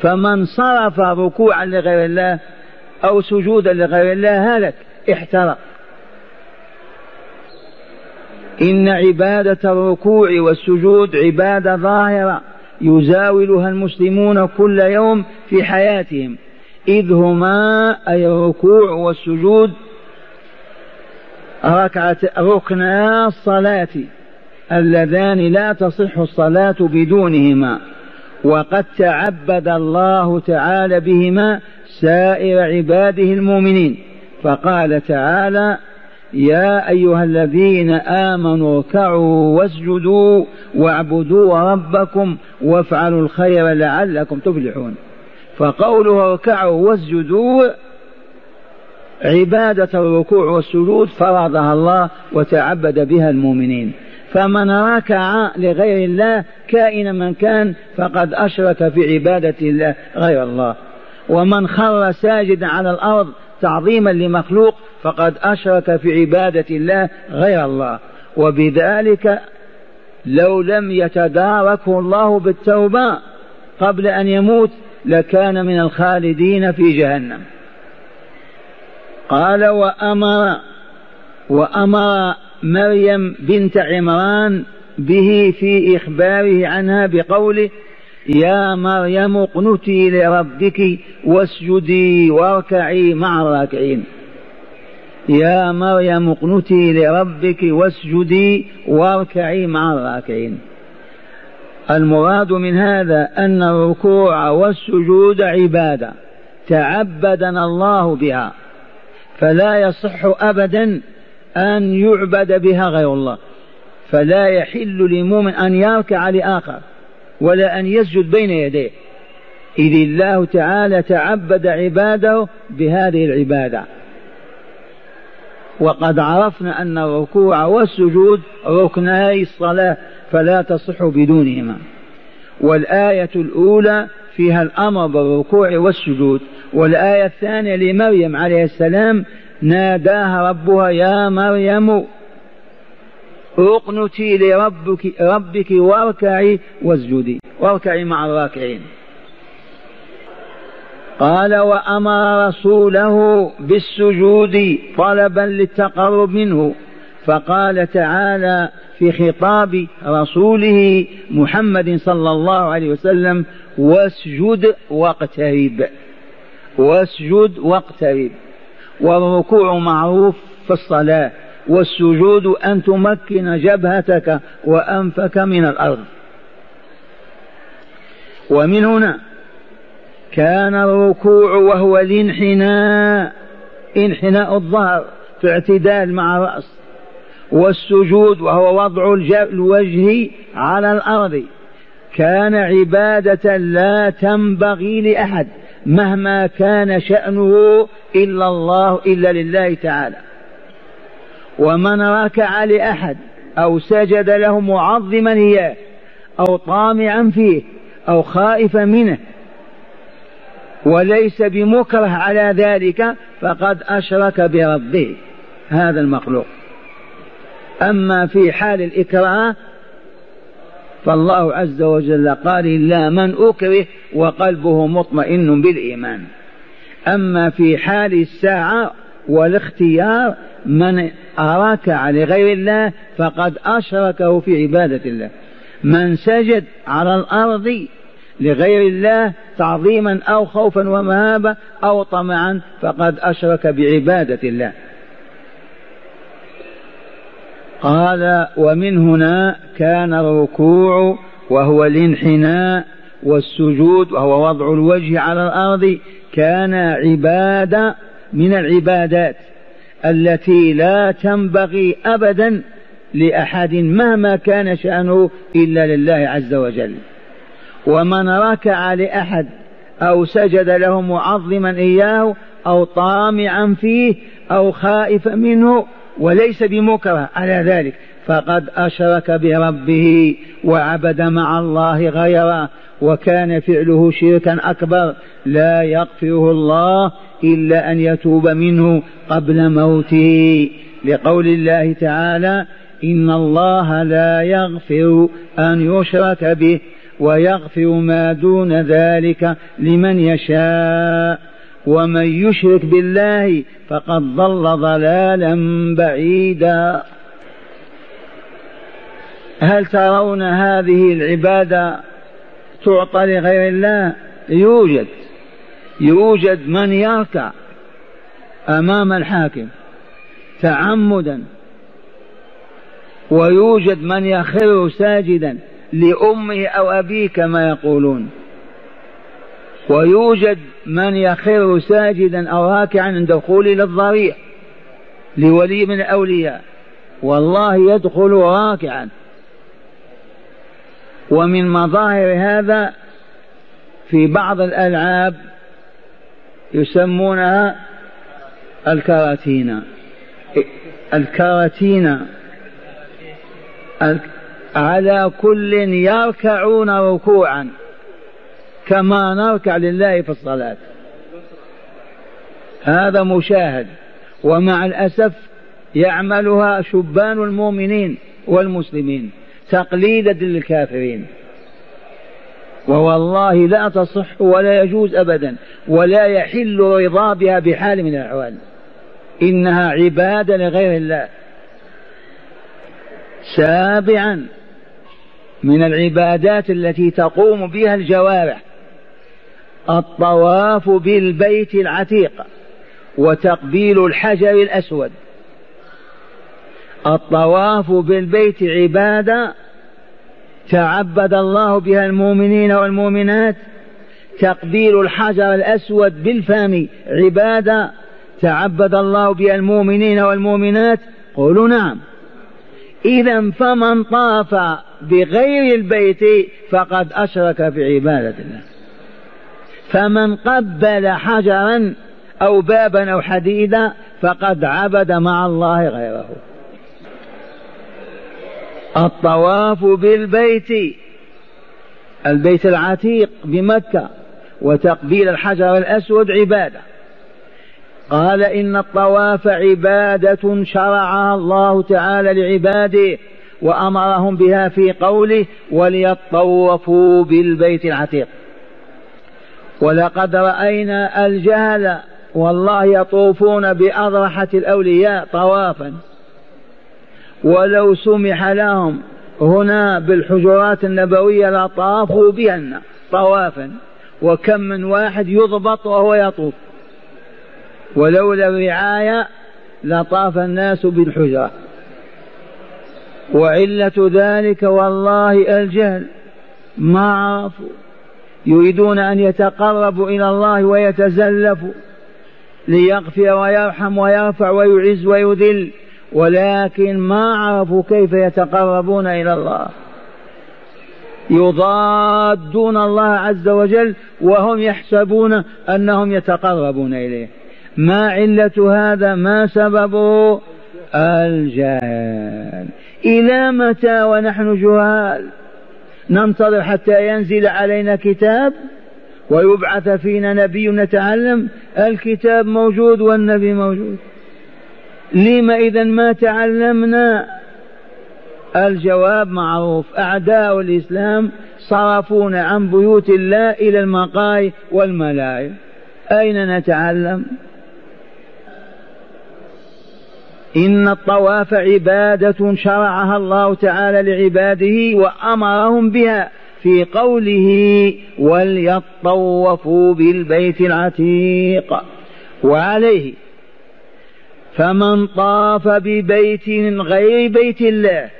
فمن صرف ركوعا لغير الله أو سجودا لغير الله هلك احترق. إن عبادة الركوع والسجود عبادة ظاهرة يزاولها المسلمون كل يوم في حياتهم. إذ هما أي الركوع والسجود ركعة ركنا الصلاة اللذان لا تصح الصلاة بدونهما. وقد تعبد الله تعالى بهما سائر عباده المؤمنين. فقال تعالى يا أيها الذين آمنوا اركعوا واسجدوا واعبدوا ربكم وافعلوا الخير لعلكم تفلحون. فقوله اركعوا واسجدوا عبادة الركوع والسجود فرضها الله وتعبد بها المؤمنين. فمن ركع لغير الله كائن من كان فقد أشرك في عبادة الله غير الله. ومن خر ساجدا على الأرض تعظيما لمخلوق فقد أشرك في عبادة الله غير الله. وبذلك لو لم يتداركه الله بالتوبة قبل أن يموت لكان من الخالدين في جهنم. قال وأمر وأمر مريم بنت عمران به في إخباره عنها بقوله يا مريم اقنتي لربك واسجدي واركعي مع الراكعين. يا مريم اقنتي لربك واسجدي واركعي مع الراكعين. المراد من هذا أن الركوع والسجود عبادة تعبدنا الله بها فلا يصح أبدا أن يعبد بها غير الله فلا يحل لمؤمن أن يركع لآخر ولا أن يسجد بين يديه. إذ الله تعالى تعبد عباده بهذه العبادة. وقد عرفنا أن الركوع والسجود ركناي الصلاة فلا تصح بدونهما. والآية الأولى فيها الأمر بالركوع والسجود والآية الثانية لمريم عليه السلام ناداها ربها يا مريم اقنتي لربك ربك واركعي واسجدي واركعي مع الراكعين. قال وأمر رسوله بالسجود طلبا للتقرب منه فقال تعالى في خطاب رسوله محمد صلى الله عليه وسلم واسجد واقترب واسجد واقترب والركوع معروف في الصلاة والسجود أن تمكن جبهتك وأنفك من الأرض. ومن هنا كان الركوع وهو الانحناء انحناء الظهر في اعتدال مع الرأس والسجود وهو وضع الوجه على الأرض. كان عبادة لا تنبغي لأحد مهما كان شأنه إلا الله إلا لله تعالى. ومن ركع لأحد أو سجد له معظما إياه أو طامعا فيه أو خائفا منه وليس بمكره على ذلك فقد أشرك بربه. هذا المخلوق. أما في حال الإكراه فالله عز وجل قال إلا من أكره وقلبه مطمئن بالإيمان. أما في حال الساعة والاختيار من أراك لغير الله فقد أشركه في عبادة الله. من سجد على الأرض لغير الله تعظيما أو خوفا ومهابة أو طمعا فقد أشرك بعبادة الله. قال ومن هنا كان الركوع وهو الانحناء والسجود وهو وضع الوجه على الأرض كان عباده من العبادات التي لا تنبغي أبدا لأحد مهما كان شأنه إلا لله عز وجل. ومن ركع لأحد أو سجد له معظما إياه أو طامعا فيه أو خائفا منه وليس بمكره على ذلك فقد أشرك بربه وعبد مع الله غيره وكان فعله شركا أكبر لا يغفره الله إلا أن يتوب منه قبل موته. لقول الله تعالى إن الله لا يغفر أن يشرك به. ويغفر ما دون ذلك لمن يشاء. ومن يشرك بالله فقد ضل ضلالا بعيدا. هل ترون هذه العبادة تعطى لغير الله؟ يوجد. يوجد من يركع أمام الحاكم تعمدا. ويوجد من يخر ساجدا. لأمه أو أبيه كما يقولون. ويوجد من يخر ساجدا أو راكعا عند دخول إلى الضريح لولي من الأولياء. والله يدخل راكعا. ومن مظاهر هذا في بعض الألعاب يسمونها الكراتين الكراتين على كل يركعون ركوعا كما نركع لله في الصلاة. هذا مشاهد ومع الأسف يعملها شبان المؤمنين والمسلمين تقليدا للكافرين. ووالله لا تصح ولا يجوز أبدا ولا يحل رضا بها بحال من الأحوال. إنها عبادة لغير الله. سابعا من العبادات التي تقوم بها الجوارح. الطواف بالبيت العتيق وتقبيل الحجر الأسود. الطواف بالبيت عبادة تعبد الله بها المؤمنين والمؤمنات. تقبيل الحجر الأسود بالفم عبادة تعبد الله بها المؤمنين والمؤمنات. قولوا نعم. إذا فمن طاف بغير البيت فقد أشرك بعباده الله. فمن قبل حجرا أو بابا أو حديدا فقد عبد مع الله غيره. الطواف بالبيت البيت العتيق بمكة وتقبيل الحجر الأسود عبادة. قال إن الطواف عبادة شرعها الله تعالى لعباده. وأمرهم بها في قوله وليطوفوا بالبيت العتيق. ولقد رأينا الجهل والله يطوفون بأضرحة الأولياء طوافا. ولو سمح لهم هنا بالحجرات النبوية لطافوا بهن طوافا. وكم من واحد يضبط وهو يطوف. ولولا الرعاية لطاف الناس بالحجرة. وعلة ذلك والله الجهل. ما عرفوا. يريدون أن يتقربوا إلى الله ويتزلفوا. ليغفر ويرحم ويرفع ويعز ويذل. ولكن ما عرفوا كيف يتقربون إلى الله. يضادون الله عز وجل وهم يحسبون أنهم يتقربون إليه. ما علة هذا؟ ما سببه؟ الجهل. إلى متى ونحن جهال؟ ننتظر حتى ينزل علينا كتاب ويبعث فينا نبي نتعلم الكتاب موجود والنبي موجود. لما إذا ما تعلمنا؟ الجواب معروف. أعداء الإسلام صرفونا عن بيوت الله إلى المقاي والملاهي أين نتعلم؟ إن الطواف عبادة شرعها الله تعالى لعباده وأمرهم بها في قوله وليطوفوا بالبيت العتيق وعليه فمن طاف ببيت غير بيت الله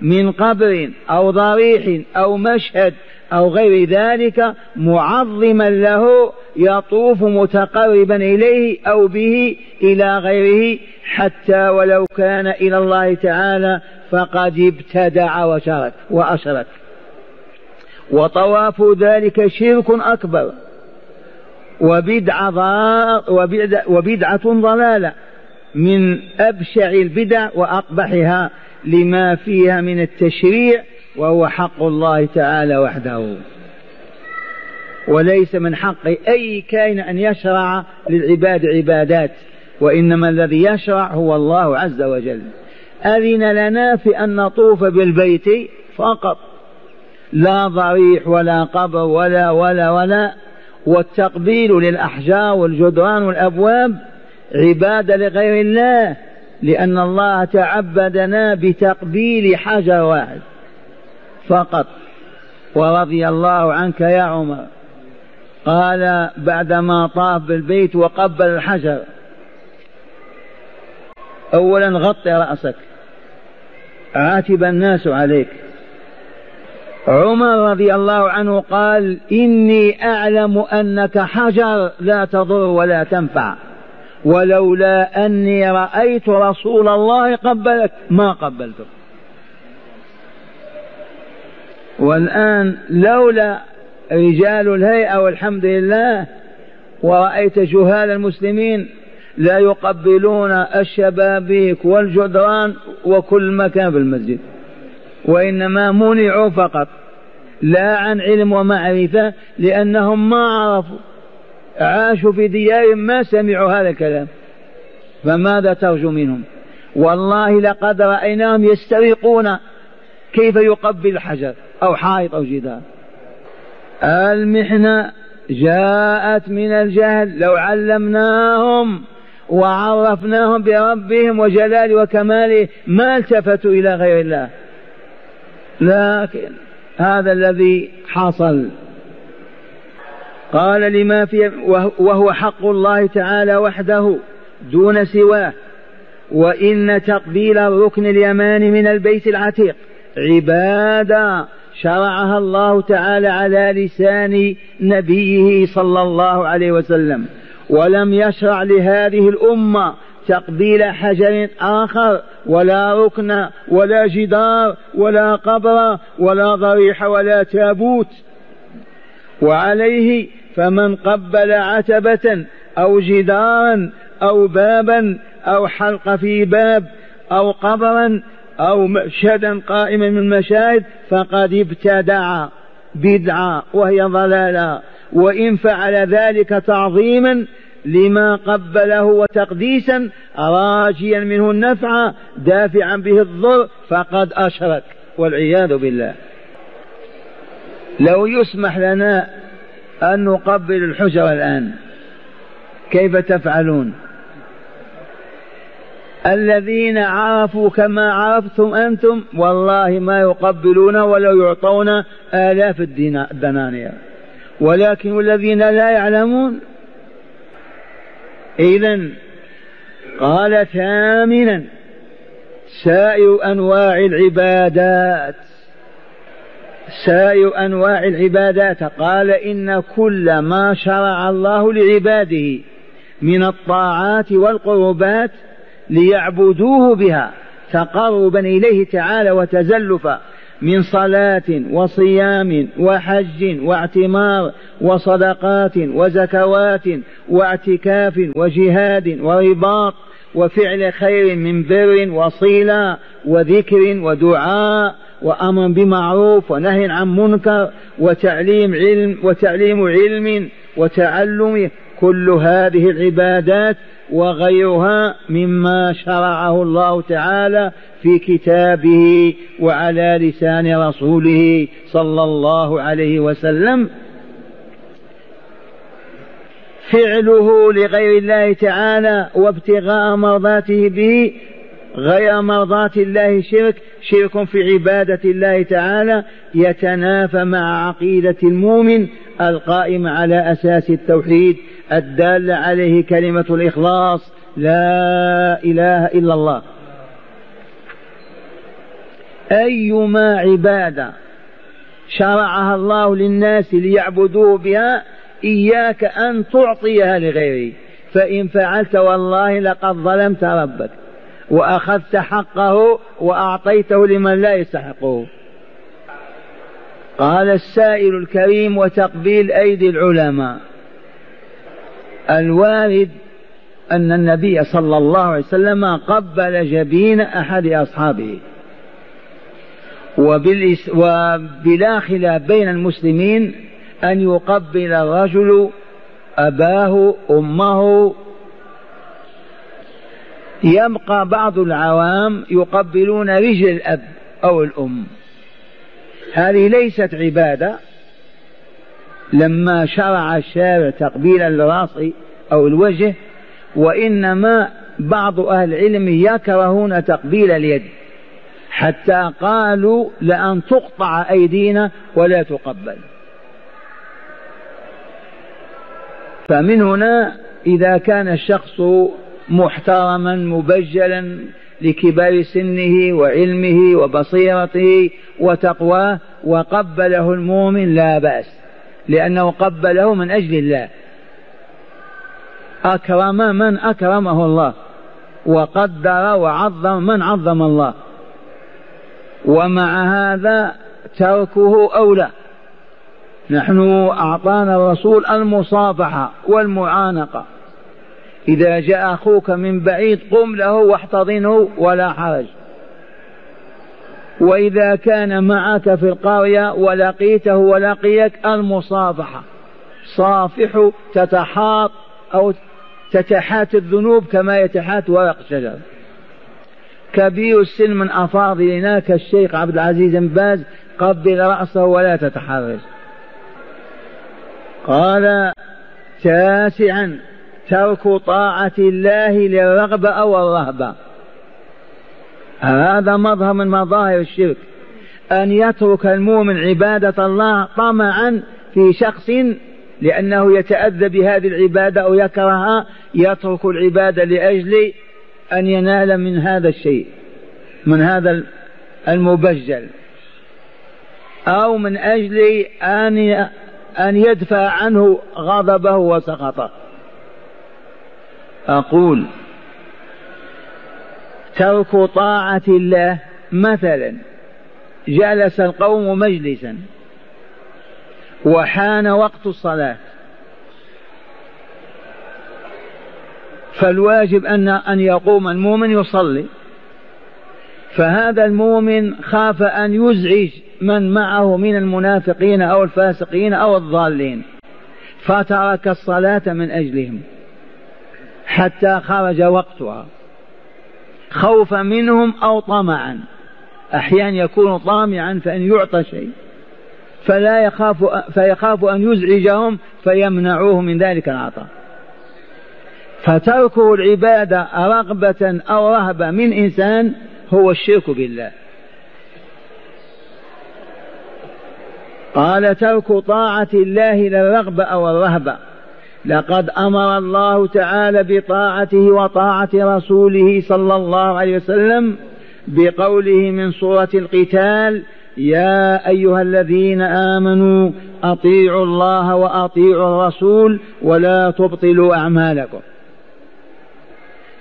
من قبر أو ضريح أو مشهد أو غير ذلك معظما له يطوف متقربا إليه أو به إلى غيره حتى ولو كان إلى الله تعالى فقد ابتدع وشرك وأشرك. وطواف ذلك شرك أكبر. وبدعة وبدعة ضلالة من أبشع البدع وأقبحها لما فيها من التشريع وهو حق الله تعالى وحده. وليس من حق أي كائن أن يشرع للعباد عبادات وإنما الذي يشرع هو الله عز وجل. أذن لنا في أن نطوف بالبيت فقط. لا ضريح ولا قبر ولا ولا ولا. والتقبيل للأحجار والجدران والأبواب عبادة لغير الله لأن الله تعبدنا بتقبيل حجر واحد. فقط. ورضي الله عنك يا عمر. قال بعدما طاف بالبيت وقبل الحجر. أولا غطي رأسك. عاتب الناس عليك. عمر رضي الله عنه قال إني أعلم أنك حجر لا تضر ولا تنفع. ولولا أني رأيت رسول الله قبلك ما قبلتك. والآن لولا رجال الهيئة والحمد لله ورأيت جهال المسلمين لا يقبلون الشبابيك والجدران وكل مكان في المسجد. وإنما منعوا فقط لا عن علم ومعرفة لأنهم ما عرفوا. عاشوا في ديارهم ما سمعوا هذا الكلام. فماذا ترجو منهم؟ والله لقد رأيناهم يسترقون كيف يقبل الحجر أو حائط أو جدار؟ المحنة جاءت من الجهل لو علمناهم وعرفناهم بربهم وجلاله وكماله ما التفتوا إلى غير الله. لكن هذا الذي حصل. قال لما في وهو حق الله تعالى وحده دون سواه وإن تقبيل الركن اليماني من البيت العتيق. عبادة شرعها الله تعالى على لسان نبيه صلى الله عليه وسلم. ولم يشرع لهذه الأمة تقبيل حجر آخر ولا ركن ولا جدار ولا قبر ولا ضريح ولا تابوت. وعليه فمن قبل عتبة أو جدارا أو بابا أو حلق في باب أو قبرا أو مشهدا قائما من المشاهد فقد ابتدع بدعة وهي ضلالة. وإن فعل ذلك تعظيما لما قبله وتقديسا راجيا منه النفع دافعا به الضر فقد أشرك والعياذ بالله. لو يسمح لنا أن نقبل الحجر الآن كيف تفعلون؟ الذين عرفوا كما عرفتم أنتم والله ما يقبلون ولو يعطون آلاف الدنانير ولكن الذين لا يعلمون إذا قال ثامنا سائر أنواع العبادات سائر أنواع العبادات. قال إن كل ما شرع الله لعباده من الطاعات والقربات ليعبدوه بها. تقربا إليه تعالى وتزلفا من صلاة وصيام وحج واعتمار وصدقات وزكوات واعتكاف وجهاد ورباط وفعل خير من بر وصيلة وذكر ودعاء وأمر بمعروف ونهي عن منكر وتعليم علم وتعليم علم وتعلم كل هذه العبادات وغيرها مما شرعه الله تعالى في كتابه وعلى لسان رسوله صلى الله عليه وسلم. فعله لغير الله تعالى وابتغاء مرضاته به غير مرضاة الله شرك شرك في عبادة الله تعالى يتنافى مع عقيدة المؤمن القائمة على أساس التوحيد. الدالة عليه كلمة الإخلاص لا إله إلا الله. أيما عبادة شرعها الله للناس ليعبدوه بها إياك أن تعطيها لغيره فإن فعلت والله لقد ظلمت ربك وأخذت حقه وأعطيته لمن لا يستحقه. قال السائل الكريم وتقبيل أيدي العلماء. الوارد أن النبي صلى الله عليه وسلم قبل جبين أحد أصحابه. وبلا خلاف بين المسلمين أن يقبل الرجل أباه أمه. يبقى بعض العوام يقبلون رجل الأب أو الأم. هذه ليست عبادة. لما شرع الشارع تقبيل الراس أو الوجه وإنما بعض أهل العلم يكرهون تقبيل اليد حتى قالوا لأن تقطع أيدينا ولا تقبل. فمن هنا إذا كان الشخص محترما مبجلا لكبار سنه وعلمه وبصيرته وتقواه وقبله المؤمن لا بأس. لأنه قبله من أجل الله. أكرم من أكرمه الله وقدر وعظم من عظم الله. ومع هذا تركه أولى. نحن أعطانا الرسول المصافحة والمعانقة. إذا جاء أخوك من بعيد قم له واحتضنه ولا حرج. وإذا كان معك في القرية ولقيته ولقيك المصافحة. صافح تتحاط أو تتحات الذنوب كما يتحات ورق الشجر كبير السن من أفاضلنا كالشيخ عبد العزيز بن باز قبل رأسه ولا تتحرج قال تاسعا ترك طاعة الله للرغبة أو الرهبة هذا مظهر من مظاهر الشرك. أن يترك المؤمن عبادة الله طمعا في شخص لأنه يتأذى بهذه العبادة أو يكرهها يترك العبادة لأجل أن ينال من هذا الشيء من هذا المبجل أو من أجل أن أن يدفع عنه غضبه وسخطه. أقول ترك طاعة الله مثلا. جلس القوم مجلسا. وحان وقت الصلاة. فالواجب أن أن يقوم المؤمن يصلي. فهذا المؤمن خاف أن يزعج من معه من المنافقين أو الفاسقين أو الضالين. فترك الصلاة من أجلهم. حتى خرج وقتها. خوفا منهم أو طمعا. أحيانا يكون طامعا فإن يعطى شيء. فلا يخاف فيخاف أن يزعجهم فيمنعوه من ذلك العطاء. فتركه العبادة رغبة أو رهبة من إنسان هو الشرك بالله. قال ترك طاعة الله للرغبة أو الرهبة لقد أمر الله تعالى بطاعته وطاعة رسوله صلى الله عليه وسلم بقوله من سورة القتال يا أيها الذين آمنوا أطيعوا الله وأطيعوا الرسول ولا تبطلوا أعمالكم.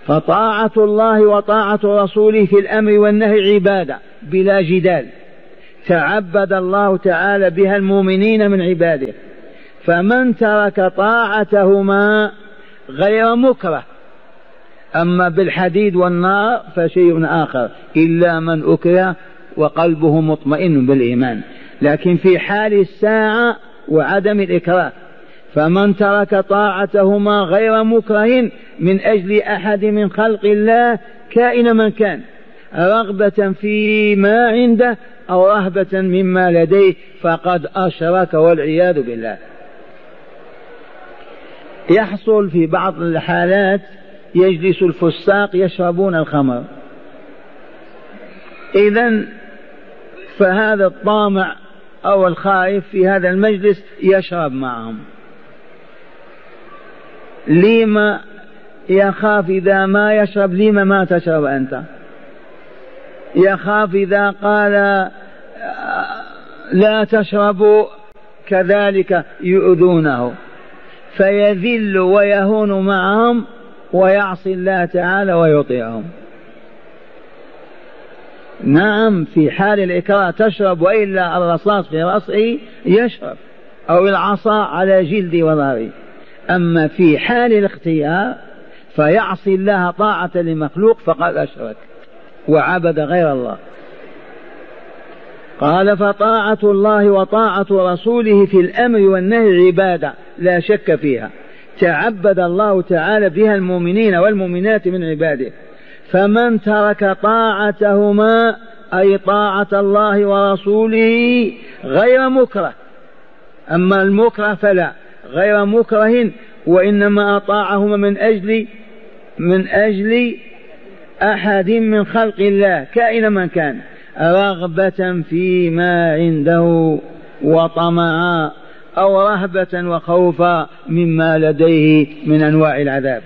فطاعة الله وطاعة رسوله في الأمر والنهي عبادة بلا جدال. تعبد الله تعالى بها المؤمنين من عباده. فمن ترك طاعتهما غير مكره. أما بالحديد والنار فشيء آخر إلا من أكره وقلبه مطمئن بالإيمان. لكن في حال الساعة وعدم الإكراه فمن ترك طاعتهما غير مكره من أجل أحد من خلق الله كائن من كان رغبة فيما عنده أو رهبة مما لديه فقد أشرك والعياذ بالله. يحصل في بعض الحالات يجلس الفساق يشربون الخمر. إذا فهذا الطامع أو الخائف في هذا المجلس يشرب معهم. لما يخاف إذا ما يشرب لما ما تشرب أنت؟ يخاف إذا قال لا تشربوا كذلك يؤذونه. فيذل ويهون معهم ويعصي الله تعالى ويطيعهم. نعم في حال الإكراه تشرب وإلا الرصاص في رأسه يشرب أو العصا على جلدي وظهري أما في حال الاختيار فيعصي الله طاعة لمخلوق فقد أشرك وعبد غير الله. قال فطاعة الله وطاعة رسوله في الأمر والنهي عبادة لا شك فيها. تعبد الله تعالى بها المؤمنين والمؤمنات من عباده. فمن ترك طاعتهما أي طاعة الله ورسوله غير مكره. أما المكره فلا. غير مكره وإنما أطاعهما من أجل من أجل أحد من خلق الله كائن من كان. رغبة فيما عنده وطمعا أو رهبة وخوفا مما لديه من أنواع العذاب.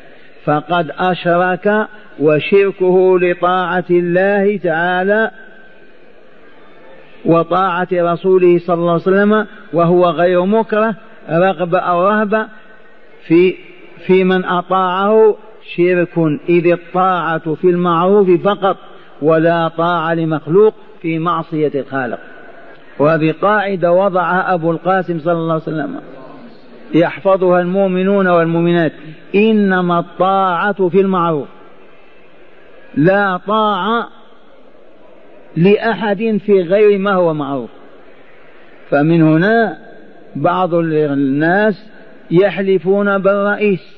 فقد أشرك وشركه لطاعة الله تعالى وطاعة رسوله صلى الله عليه وسلم وهو غير مكره رغبة أو رهبة في في من أطاعه شرك. إذ الطاعة في المعروف فقط. ولا طاعة لمخلوق في معصية الخالق. وهذه قاعدة وضعها أبو القاسم صلى الله عليه وسلم. يحفظها المؤمنون والمؤمنات. إنما الطاعة في المعروف. لا طاعة لأحد في غير ما هو معروف. فمن هنا بعض الناس يحلفون بالرئيس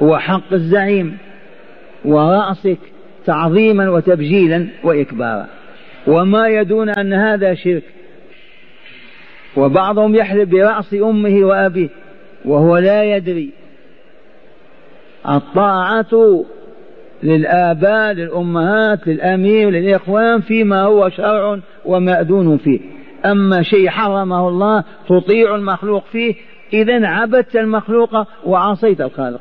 وحق الزعيم ورأسك. تعظيما وتبجيلا وإكبارا. وما يدون أن هذا شرك. وبعضهم يحلف برأس أمه وأبيه وهو لا يدري. الطاعة للآباء للأمهات للأمير للإخوان فيما هو شرع ومأذون فيه. أما شيء حرمه الله تطيع المخلوق فيه إذا عبدت المخلوق وعصيت الخالق.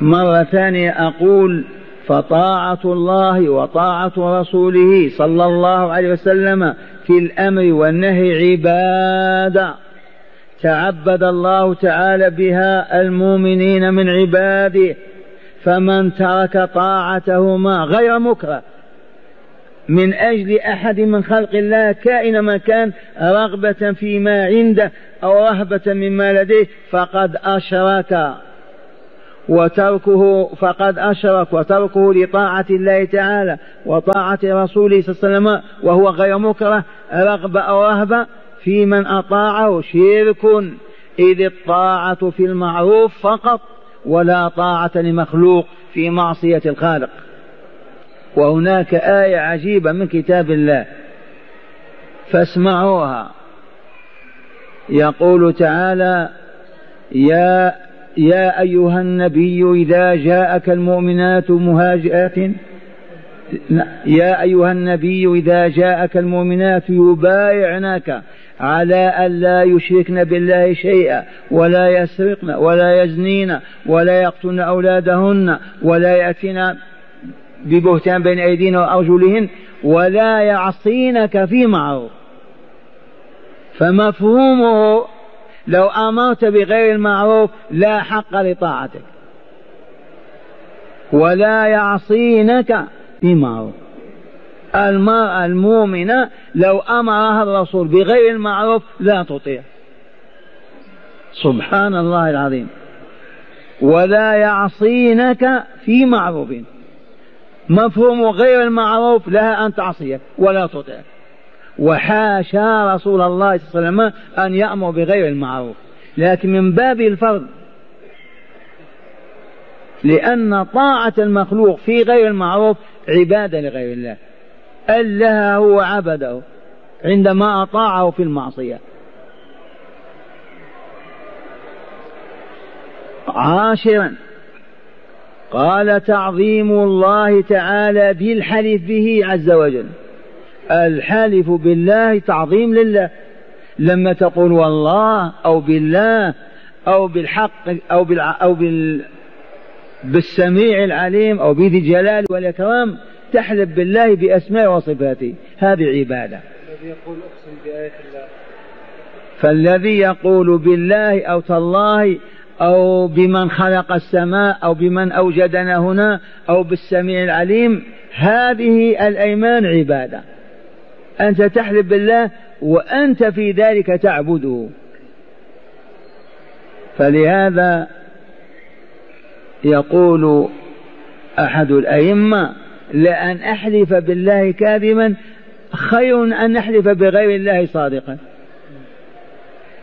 مرة ثانية أقول فطاعة الله وطاعة رسوله صلى الله عليه وسلم في الأمر والنهي عبادة. تعبد الله تعالى بها المؤمنين من عباده فمن ترك طاعتهما غير مكره. من أجل أحد من خلق الله كائن ما كان رغبة فيما عنده أو رهبة مما لديه فقد أشرك. وتركه فقد أشرك وتركه لطاعة الله تعالى وطاعة رسوله صلى الله عليه وسلم وهو غير مكره رغبة أو رهبة في من أطاعه شرك. إذ الطاعة في المعروف فقط ولا طاعة لمخلوق في معصية الخالق. وهناك آية عجيبة من كتاب الله فاسمعوها. يقول تعالى يا يا أيها النبي إذا جاءك المؤمنات مهاجئات يا أيها النبي إذا جاءك المؤمنات يبايعنك على أن لا يشركن بالله شيئا ولا يسرقن ولا يزنين ولا يقتلن أولادهن ولا يأتين ببهتان بين أيديهن وأرجلهن ولا يعصينك في معروف. فمفهومه لو أمرت بغير المعروف لا حق لطاعتك ولا يعصينك في معروف المرأة المؤمنة لو أمرها الرسول بغير المعروف لا تطيع. سبحان الله العظيم. ولا يعصينك في معروف. مفهوم غير المعروف لها أن تعصيك ولا تطيعك وحاشا رسول الله صلى الله عليه وسلم أن يأمر بغير المعروف. لكن من باب الفرض لأن طاعة المخلوق في غير المعروف عبادة لغير الله. ألها هو عبده عندما أطاعه في المعصية. عاشرا قال تعظيم الله تعالى بالحلف به عز وجل. الحلف بالله تعظيم لله. لما تقول والله أو بالله أو بالحق أو بالع أو بال بالسميع العليم أو بذي الجلال والإكرام تحلف بالله بأسماء وصفاته. هذه عبادة. الذي يقول أقسم بآية الله. فالذي يقول بالله أو تالله أو بمن خلق السماء أو بمن أوجدنا هنا أو بالسميع العليم هذه الأيمان عبادة. أنت تحلف بالله وأنت في ذلك تعبده فلهذا يقول أحد الأئمة لأن أحلف بالله كاذبا خير أن نحلف بغير الله صادقا.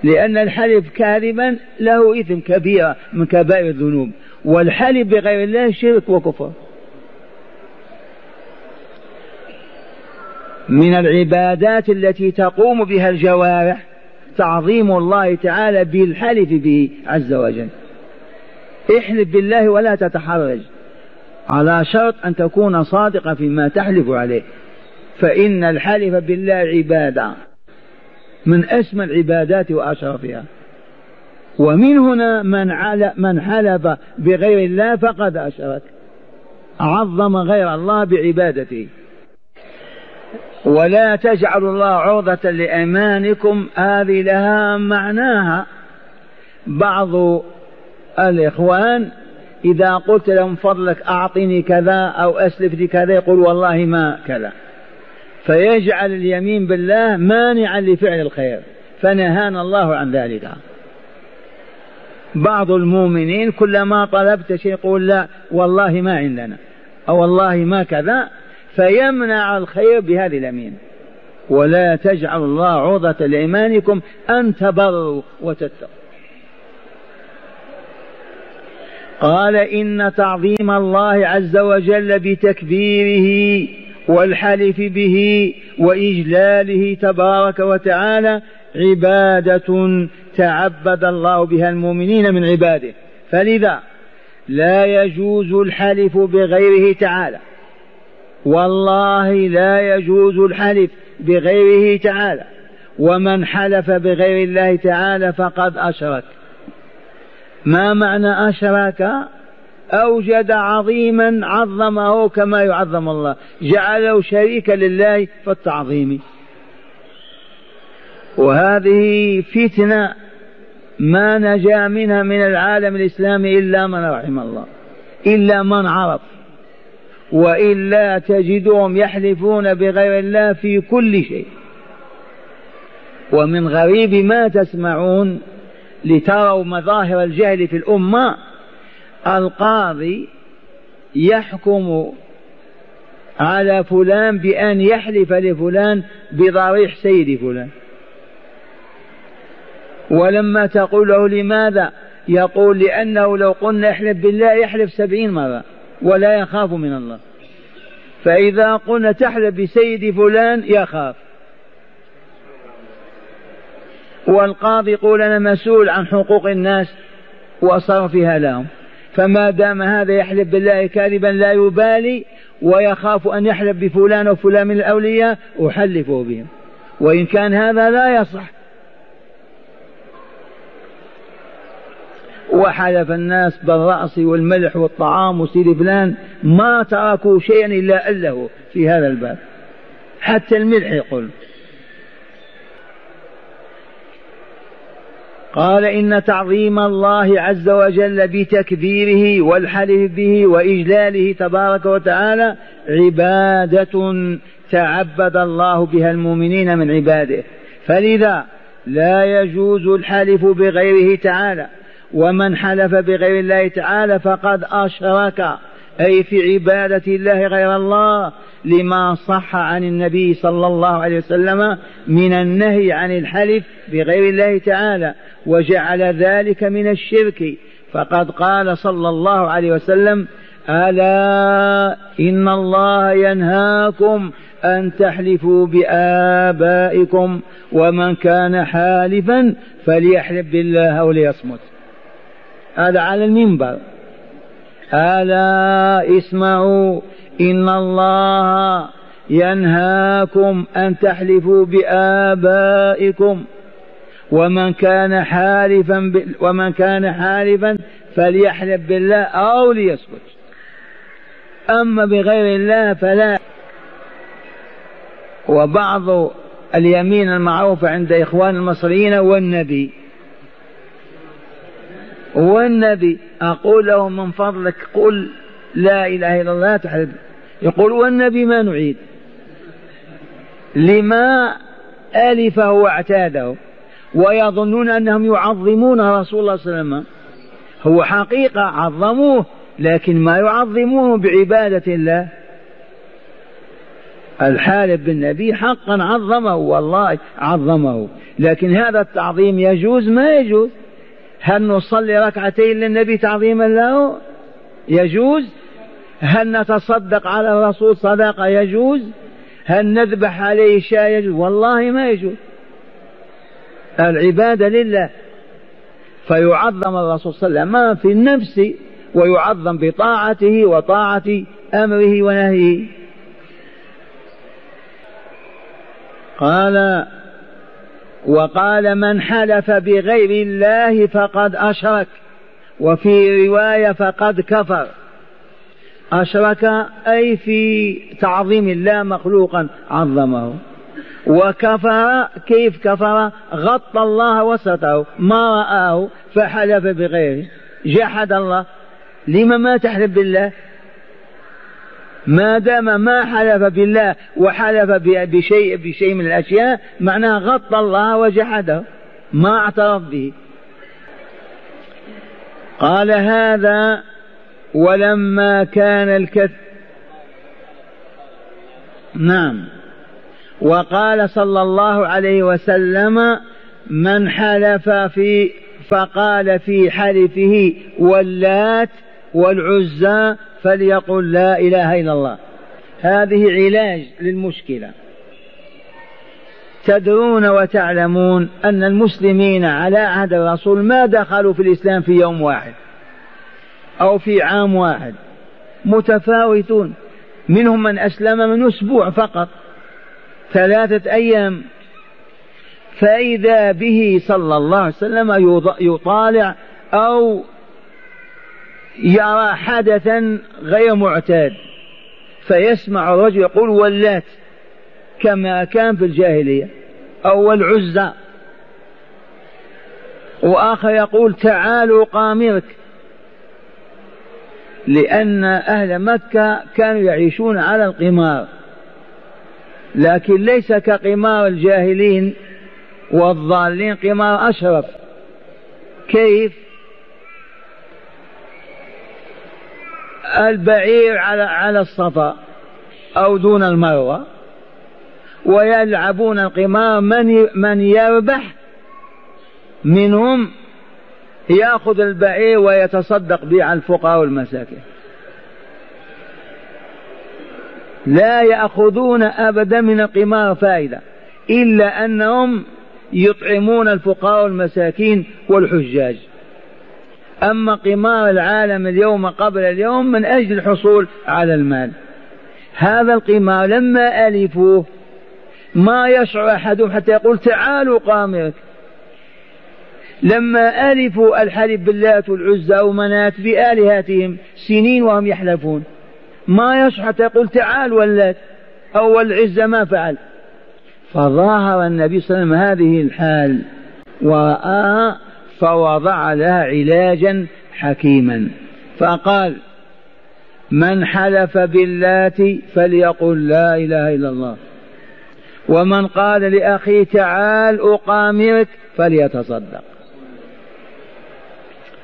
لأن الحلف كاذبا له إثم كبيرة من كبائر الذنوب والحلف بغير الله شرك وكفر. من العبادات التي تقوم بها الجوارح تعظيم الله تعالى بالحلف به عز وجل. احلف بالله ولا تتحرج. على شرط أن تكون صادقا فيما تحلف عليه. فإن الحلف بالله عبادة. من أسمى العبادات وأشرفها. ومن هنا من من حلف بغير الله فقد أشرك. عظم غير الله بعبادته. ولا تجعلوا الله عرضة لأيمانكم. هذه لها معناها. بعض الإخوان إذا قلت لهم فضلك أعطني كذا أو أسلف لي كذا يقول والله ما كذا. فيجعل اليمين بالله مانعا لفعل الخير. فنهانا الله عن ذلك. بعض المؤمنين كلما طلبت شيء يقول لا والله ما عندنا أو والله ما كذا فيمنع الخير بهذه اليمين ولا تجعل الله عوضة لإيمانكم أن تبروا وتتقوا. قال إن تعظيم الله عز وجل بتكبيره والحلف به وإجلاله تبارك وتعالى عبادة تعبد الله بها المؤمنين من عباده. فلذا لا يجوز الحلف بغيره تعالى. والله لا يجوز الحلف بغيره تعالى ومن حلف بغير الله تعالى فقد أشرك. ما معنى أشرك؟ أوجد عظيما عظمه كما يعظم الله جعله شريكا لله في التعظيم. وهذه فتنة ما نجا منها من العالم الإسلامي إلا من رحم الله إلا من عرف. وإلا تجدهم يحلفون بغير الله في كل شيء. ومن غريب ما تسمعون لتروا مظاهر الجهل في الأمة القاضي يحكم على فلان بأن يحلف لفلان بضريح سيد فلان. ولما تقول له لماذا؟ يقول لأنه لو قلنا احلف بالله يحلف سبعين مرة. ولا يخاف من الله. فإذا قلنا تحلف بسيد فلان يخاف. والقاضي يقول أنا مسؤول عن حقوق الناس وصرفها لهم. فما دام هذا يحلف بالله كاذبا لا يبالي ويخاف أن يحلف بفلان وفلان من الأولياء أحلفه بهم. وإن كان هذا لا يصح. وحلف الناس بالرأس والملح والطعام وسيد فلان ما تركوا شيئا إلا أله في هذا الباب. حتى الملح يقول. قال إن تعظيم الله عز وجل بتكبيره والحلف به وإجلاله تبارك وتعالى عبادة تعبد الله بها المؤمنين من عباده. فلذا لا يجوز الحلف بغيره تعالى. ومن حلف بغير الله تعالى فقد أشرك. أي في عبادة الله غير الله لما صح عن النبي صلى الله عليه وسلم من النهي عن الحلف بغير الله تعالى وجعل ذلك من الشرك. فقد قال صلى الله عليه وسلم ألا إن الله ينهاكم أن تحلفوا بآبائكم ومن كان حالفا فليحلف بالله أو ليصمت هذا على المنبر. ألا اسمعوا إن الله ينهاكم أن تحلفوا بآبائكم. ومن كان حالفا ب... ومن كان حالفا فليحلف بالله أو ليسكت. أما بغير الله فلا. وبعض اليمين المعروفة عند إخوان المصريين والنبي. والنبي أقول له من فضلك قل لا إله إلا الله تحلف يقول والنبي ما نعيد. لما ألفه واعتاده ويظنون أنهم يعظمون رسول الله صلى الله عليه وسلم. هو حقيقة عظموه لكن ما يعظمونه بعبادة الله. الحالف بالنبي حقا عظمه والله عظمه. لكن هذا التعظيم يجوز؟ ما يجوز. هل نصلي ركعتين للنبي تعظيما له؟ يجوز. هل نتصدق على الرسول صدقة؟ يجوز. هل نذبح عليه شاة؟ يجوز. والله ما يجوز. العبادة لله. فيعظم الرسول صلى الله عليه وسلم في النفس ويعظم بطاعته وطاعة أمره ونهيه. قال وقال من حلف بغير الله فقد أشرك وفي رواية فقد كفر. أشرك أي في تعظيم الله مخلوقا عظمه. وكفر كيف كفر؟ غطى الله وسطه ما رآه فحلف بغيره. جحد الله. لما ما تحلف بالله؟ ما دام ما حلف بالله وحلف بشيء بشيء من الأشياء معناه غطى الله وجحده. ما اعترف به. قال هذا ولما كان الكث نعم. وقال صلى الله عليه وسلم من حلف في فقال في حلفه واللات والعزى فليقل لا إله إلا الله. هذه علاج للمشكلة. تدرون وتعلمون أن المسلمين على عهد الرسول ما دخلوا في الإسلام في يوم واحد أو في عام واحد. متفاوتون. منهم من أسلم من أسبوع فقط. ثلاثة أيام. فإذا به صلى الله عليه وسلم يطالع أو يرى حدثا غير معتاد فيسمع الرجل يقول ولات كما كان في الجاهلية أو العزى وآخر يقول تعالوا قامرك لأن أهل مكة كانوا يعيشون على القمار. لكن ليس كقمار الجاهلين والضالين قمار أشرف. كيف؟ البعير على على الصفا أو دون المروة ويلعبون القمار من من يربح منهم يأخذ البعير ويتصدق به على الفقراء والمساكين. لا يأخذون ابدا من القمار فائدة إلا أنهم يطعمون الفقراء والمساكين والحجاج. أما قمار العالم اليوم قبل اليوم من أجل الحصول على المال. هذا القمار لما ألفوه ما يشعر أحدهم حتى يقول تعالوا قامرك. لما ألفوا الحلف باللات والعزى ومنات بآلهتهم سنين وهم يحلفون. ما يشعر حتى يقول تعال ولات أو العزة ما فعل. فظاهر النبي صلى الله عليه وسلم هذه الحال. ورآها فوضع لها علاجا حكيما. فقال من حلف باللات فليقل لا إله إلا الله. ومن قال لاخيه تعال أقامرك فليتصدق.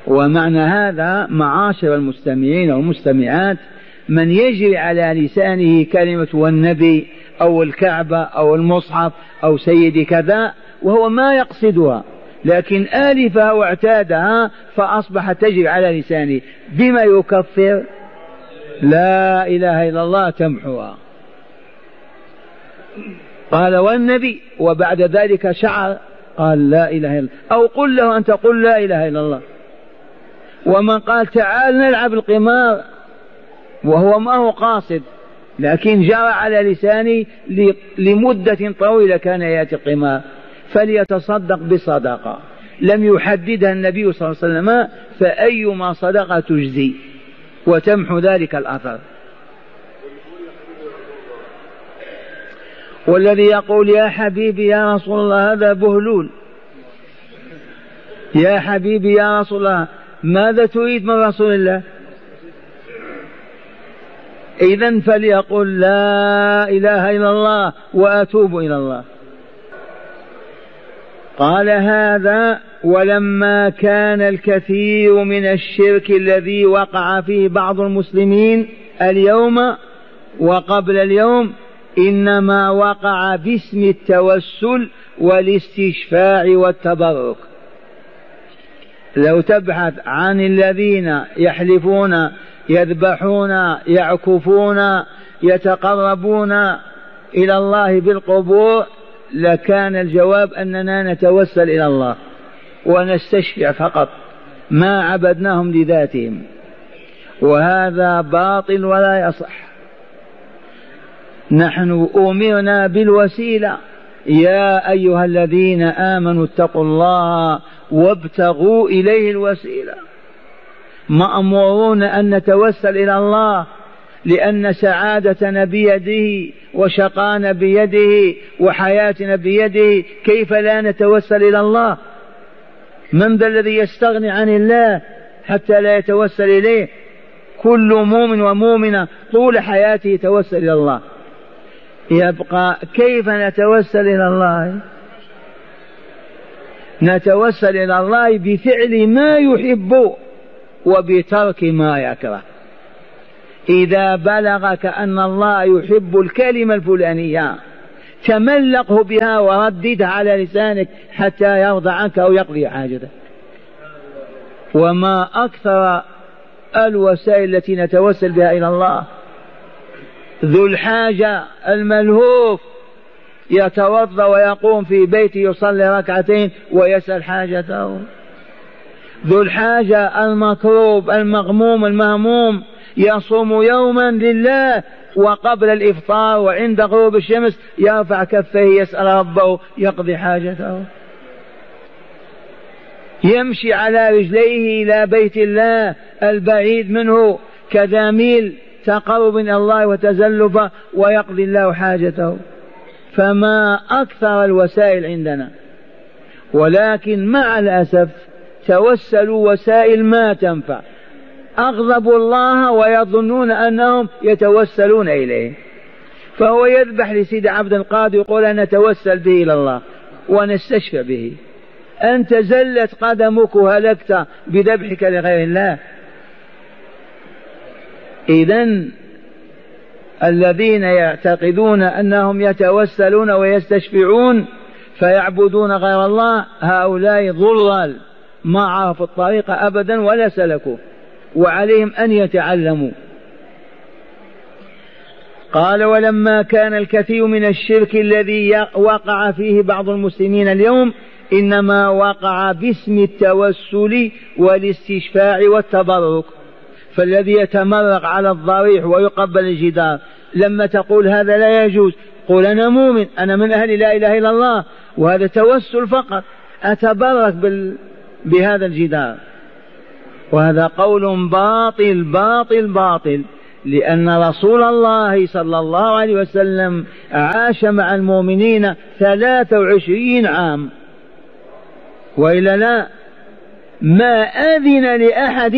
ومعنى هذا معاشر المستمعين والمستمعات من يجري على لسانه كلمة والنبي أو الكعبة أو المصحف أو سيدي كذا وهو ما يقصدها. لكن آلفها واعتادها فأصبح تجري على لسانه بما يكفر لا إله إلا الله تمحوها. قال والنبي وبعد ذلك شعر قال لا إله إلا الله. أو قل له أن تقول لا إله إلا الله. ومن قال تعال نلعب القمار وهو ما هو قاصد لكن جرى على لساني لمدة طويلة كان يأتي القمار. فليتصدق بصدقة. لم يحددها النبي صلى الله عليه وسلم فأيما صدقة تجزي. وتمحو ذلك الأثر. والذي يقول يا حبيبي يا رسول الله هذا بهلول. يا حبيبي يا رسول الله ماذا تريد من رسول الله؟ إذا فليقل لا إله إلا الله وأتوب إلى الله. قال هذا ولما كان الكثير من الشرك الذي وقع فيه بعض المسلمين اليوم وقبل اليوم إنما وقع باسم التوسل والاستشفاع والتبرك. لو تبحث عن الذين يحلفون يذبحون يعكفون يتقربون إلى الله بالقبور لكان الجواب أننا نتوسل إلى الله ونستشفع فقط ما عبدناهم لذاتهم وهذا باطل ولا يصح. نحن أمرنا بالوسيلة. يا أيها الذين آمنوا اتقوا الله وابتغوا إليه الوسيلة. مأمورون أن نتوسل إلى الله لأن سعادتنا بيده وشقانا بيده وحياتنا بيده كيف لا نتوسل إلى الله؟ من ذا الذي يستغني عن الله حتى لا يتوسل إليه؟ كل مؤمن ومؤمنة طول حياته يتوسل إلى الله. يبقى كيف نتوسل إلى الله؟ نتوسل إلى الله بفعل ما يحب وبترك ما يكره. إذا بلغك أن الله يحب الكلمة الفلانية تملقه بها ورددها على لسانك حتى يرضى عنك أو يقضي حاجتك. وما أكثر الوسائل التي نتوسل بها إلى الله ذو الحاجة الملهوف يتوضأ ويقوم في بيته يصلي ركعتين ويسأل حاجته. ذو الحاجة المكروب المغموم المهموم يصوم يوما لله وقبل الإفطار وعند غروب الشمس يرفع كفيه يسأل ربه يقضي حاجته. يمشي على رجليه إلى بيت الله البعيد منه كذا ميل تقرب من الله وتزلفا ويقضي الله حاجته. فما أكثر الوسائل عندنا. ولكن مع الأسف توسلوا وسائل ما تنفع. أغضبوا الله ويظنون أنهم يتوسلون إليه. فهو يذبح لسيد عبد القادر يقول أنا نتوسل به إلى الله ونستشفى به. أنت زلت قدمك وهلكت بذبحك لغير الله. إذا الذين يعتقدون أنهم يتوسلون ويستشفعون فيعبدون غير الله هؤلاء ضلال. ما عرفوا الطريق أبدا ولا سلكوا. وعليهم أن يتعلموا. قال ولما كان الكثير من الشرك الذي وقع فيه بعض المسلمين اليوم إنما وقع باسم التوسل والاستشفاع والتبرك. فالذي يتمرق على الضريح ويقبل الجدار. لما تقول هذا لا يجوز قل أنا مؤمن أنا من أهل لا إله إلا الله وهذا توسل فقط. أتبرك بال... بهذا الجدار. وهذا قول باطل باطل باطل. لأن رسول الله صلى الله عليه وسلم عاش مع المؤمنين ثلاثة وعشرين عام. وإلا لا ما أذن لأحد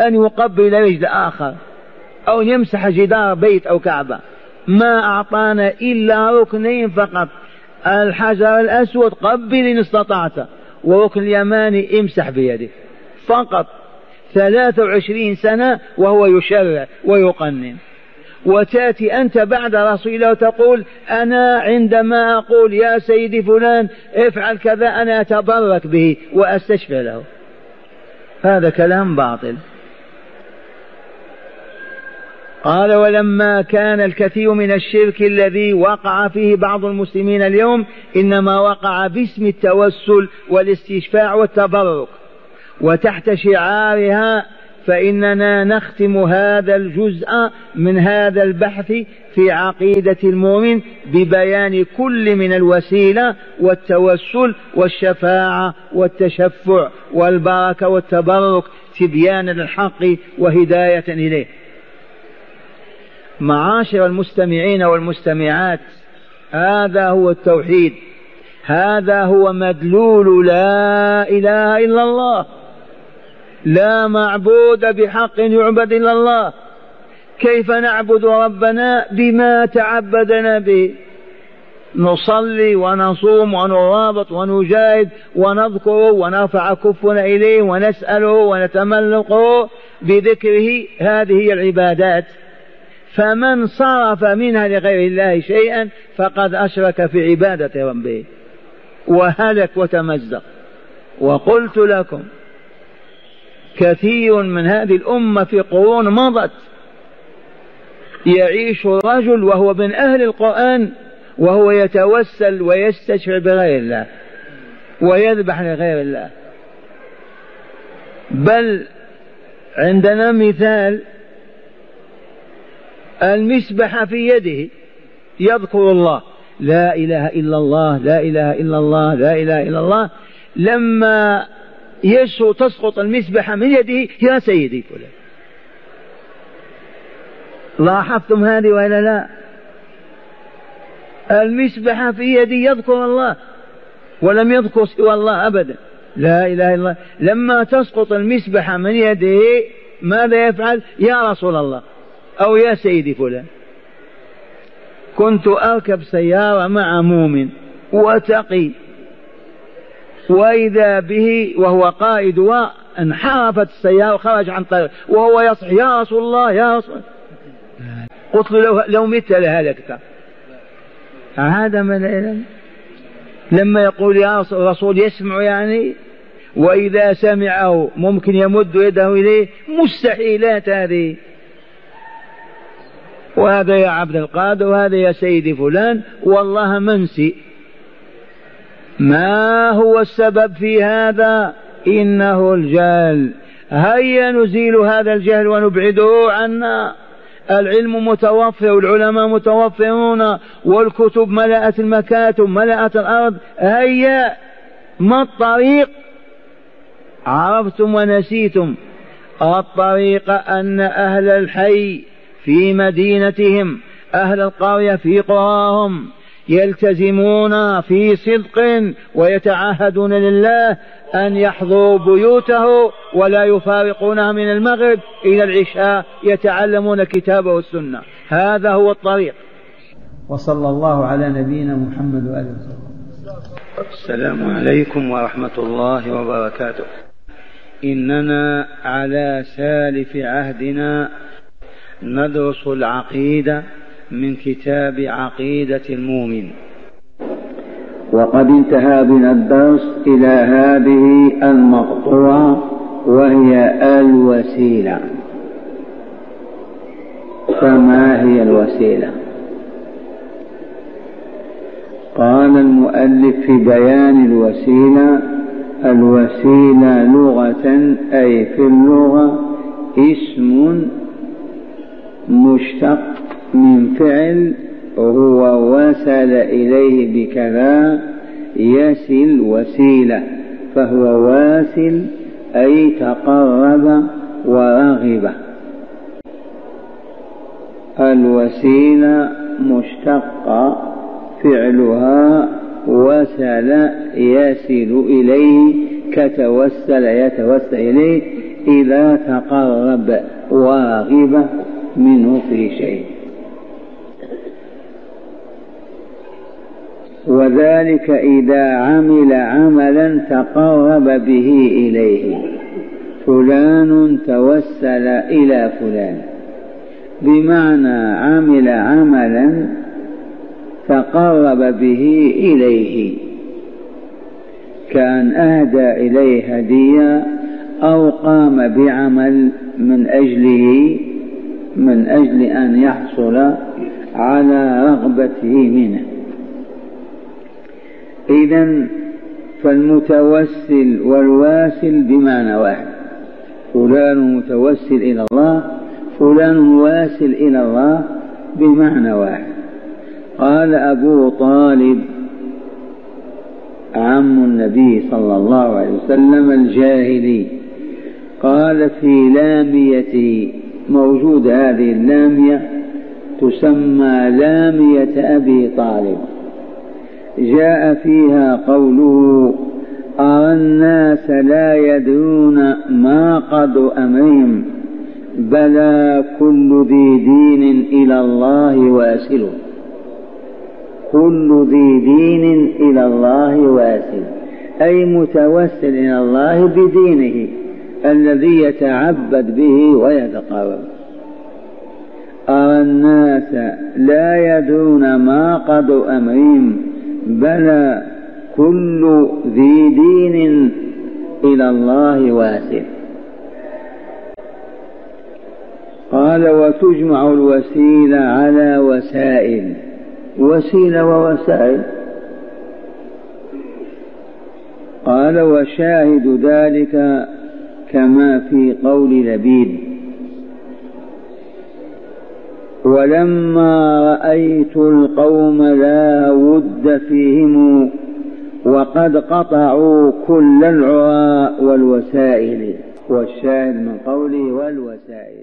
أن يقبل رجل آخر أو يمسح جدار بيت أو كعبة. ما أعطانا إلا ركنين فقط. الحجر الأسود قبل إن استطعت وركن اليماني امسح بيدك فقط. ثلاثة وعشرين سنة وهو يشرع ويقنن. وتأتي أنت بعد رسول الله وتقول أنا عندما أقول يا سيدي فلان افعل كذا أنا أتبرك به وأستشفى له. هذا كلام باطل. قال ولما كان الكثير من الشرك الذي وقع فيه بعض المسلمين اليوم إنما وقع باسم التوسل والاستشفاع والتبرك. وتحت شعارها فإننا نختم هذا الجزء من هذا البحث في عقيدة المؤمن ببيان كل من الوسيلة والتوسل والشفاعة والتشفع والبركة والتبرك تبيانا للحق وهداية إليه. معاشر المستمعين والمستمعات هذا هو التوحيد هذا هو مدلول لا إله إلا الله. لا معبود بحق يعبد إلا الله. كيف نعبد ربنا بما تعبدنا به؟ نصلي ونصوم ونرابط ونجاهد ونذكره ونرفع كفنا إليه ونسأله ونتملقه بذكره. هذه هي العبادات. فمن صرف منها لغير الله شيئا فقد أشرك في عبادة ربه. وهلك وتمزق. وقلت لكم كثير من هذه الأمة في قرون مضت. يعيش رجل وهو من أهل القرآن وهو يتوسل ويستشفع بغير الله ويذبح لغير الله. بل عندنا مثال المسبح في يده يذكر الله. لا إله إلا الله لا إله إلا الله لا إله إلا الله. لما يسو تسقط المسبحة من يده يا سيدي فلان. لاحظتم هذه ولا لا؟ المسبحة في يدي يذكر الله ولم يذكر سوى الله أبدا. لا إله إلا الله. لما تسقط المسبحة من يده ماذا يفعل؟ يا رسول الله. أو يا سيدي فلان. كنت أركب سيارة مع مؤمن وتقي وإذا به وهو قائد وانحرفت السيارة وخرج عن طريق وهو يصح يا رسول الله يا رسول قلت له لو, لو مت لهلكت هذا من العلم لما يقول يا رسول يسمع يعني وإذا سمعه ممكن يمد يده إليه. مستحيلات هذه. وهذا يا عبد القادر وهذا يا سيدي فلان. والله منسي. ما هو السبب في هذا؟ إنه الجهل. هيا نزيل هذا الجهل ونبعده عنا. العلم متوفر والعلماء متوفرون والكتب ملأت المكاتب ملأت الأرض. هيا ما الطريق؟ عرفتم ونسيتم. الطريق أن أهل الحي في مدينتهم أهل القرية في قراهم. يلتزمون في صدق ويتعهدون لله أن يحضروا بيوته ولا يفارقونها من المغرب إلى العشاء يتعلمون كتابه والسنة. هذا هو الطريق. وصلى الله على نبينا محمد وآله وسلم السلام عليكم ورحمة الله وبركاته. إننا على سالف عهدنا ندرس العقيدة من كتاب عقيدة المؤمن. وقد انتهى بنا الدرس إلى هذه المقطوعة وهي الوسيلة. فما هي الوسيلة؟ قال المؤلف في بيان الوسيلة الوسيلة لغة أي في اللغة اسم مشتق من فعل هو وصل إليه بكذا يسل وسيلة فهو واسل أي تقرب ورغب. الوسيلة مشتقة فعلها وسل يسل إليه كتوسل يتوسل إليه إذا تقرب ورغب منه في شيء. وذلك إذا عمل عملا تقرب به إليه. فلان توسل إلى فلان. بمعنى عمل عملا تقرب به إليه. كان أهدى إليه هدية أو قام بعمل من أجله من أجل أن يحصل على رغبته منه. إذا فالمتوسل والواسل بمعنى واحد. فلان متوسل إلى الله فلان واسل إلى الله بمعنى واحد. قال أبو طالب عم النبي صلى الله عليه وسلم الجاهلي قال في لامية موجود هذه اللامية تسمى لامية أبي طالب. جاء فيها قوله أرى الناس لا يدرون ما قد أمرهم بلى كل ذي دين إلى الله واسل. كل ذي دين إلى الله واسل أي متوسل إلى الله بدينه الذي يتعبد به ويتقرب. أرى الناس لا يدرون ما قد أمرهم بلى كل ذي دين إلى الله واسع. قال وتجمع الوسيلة على وسائل. وسيلة ووسائل. قال وشاهد ذلك كما في قول لبيد. ولما رأيت القوم لا ود فيهم وقد قطعوا كل العراء والوسائل. والشاهد من قوله والوسائل.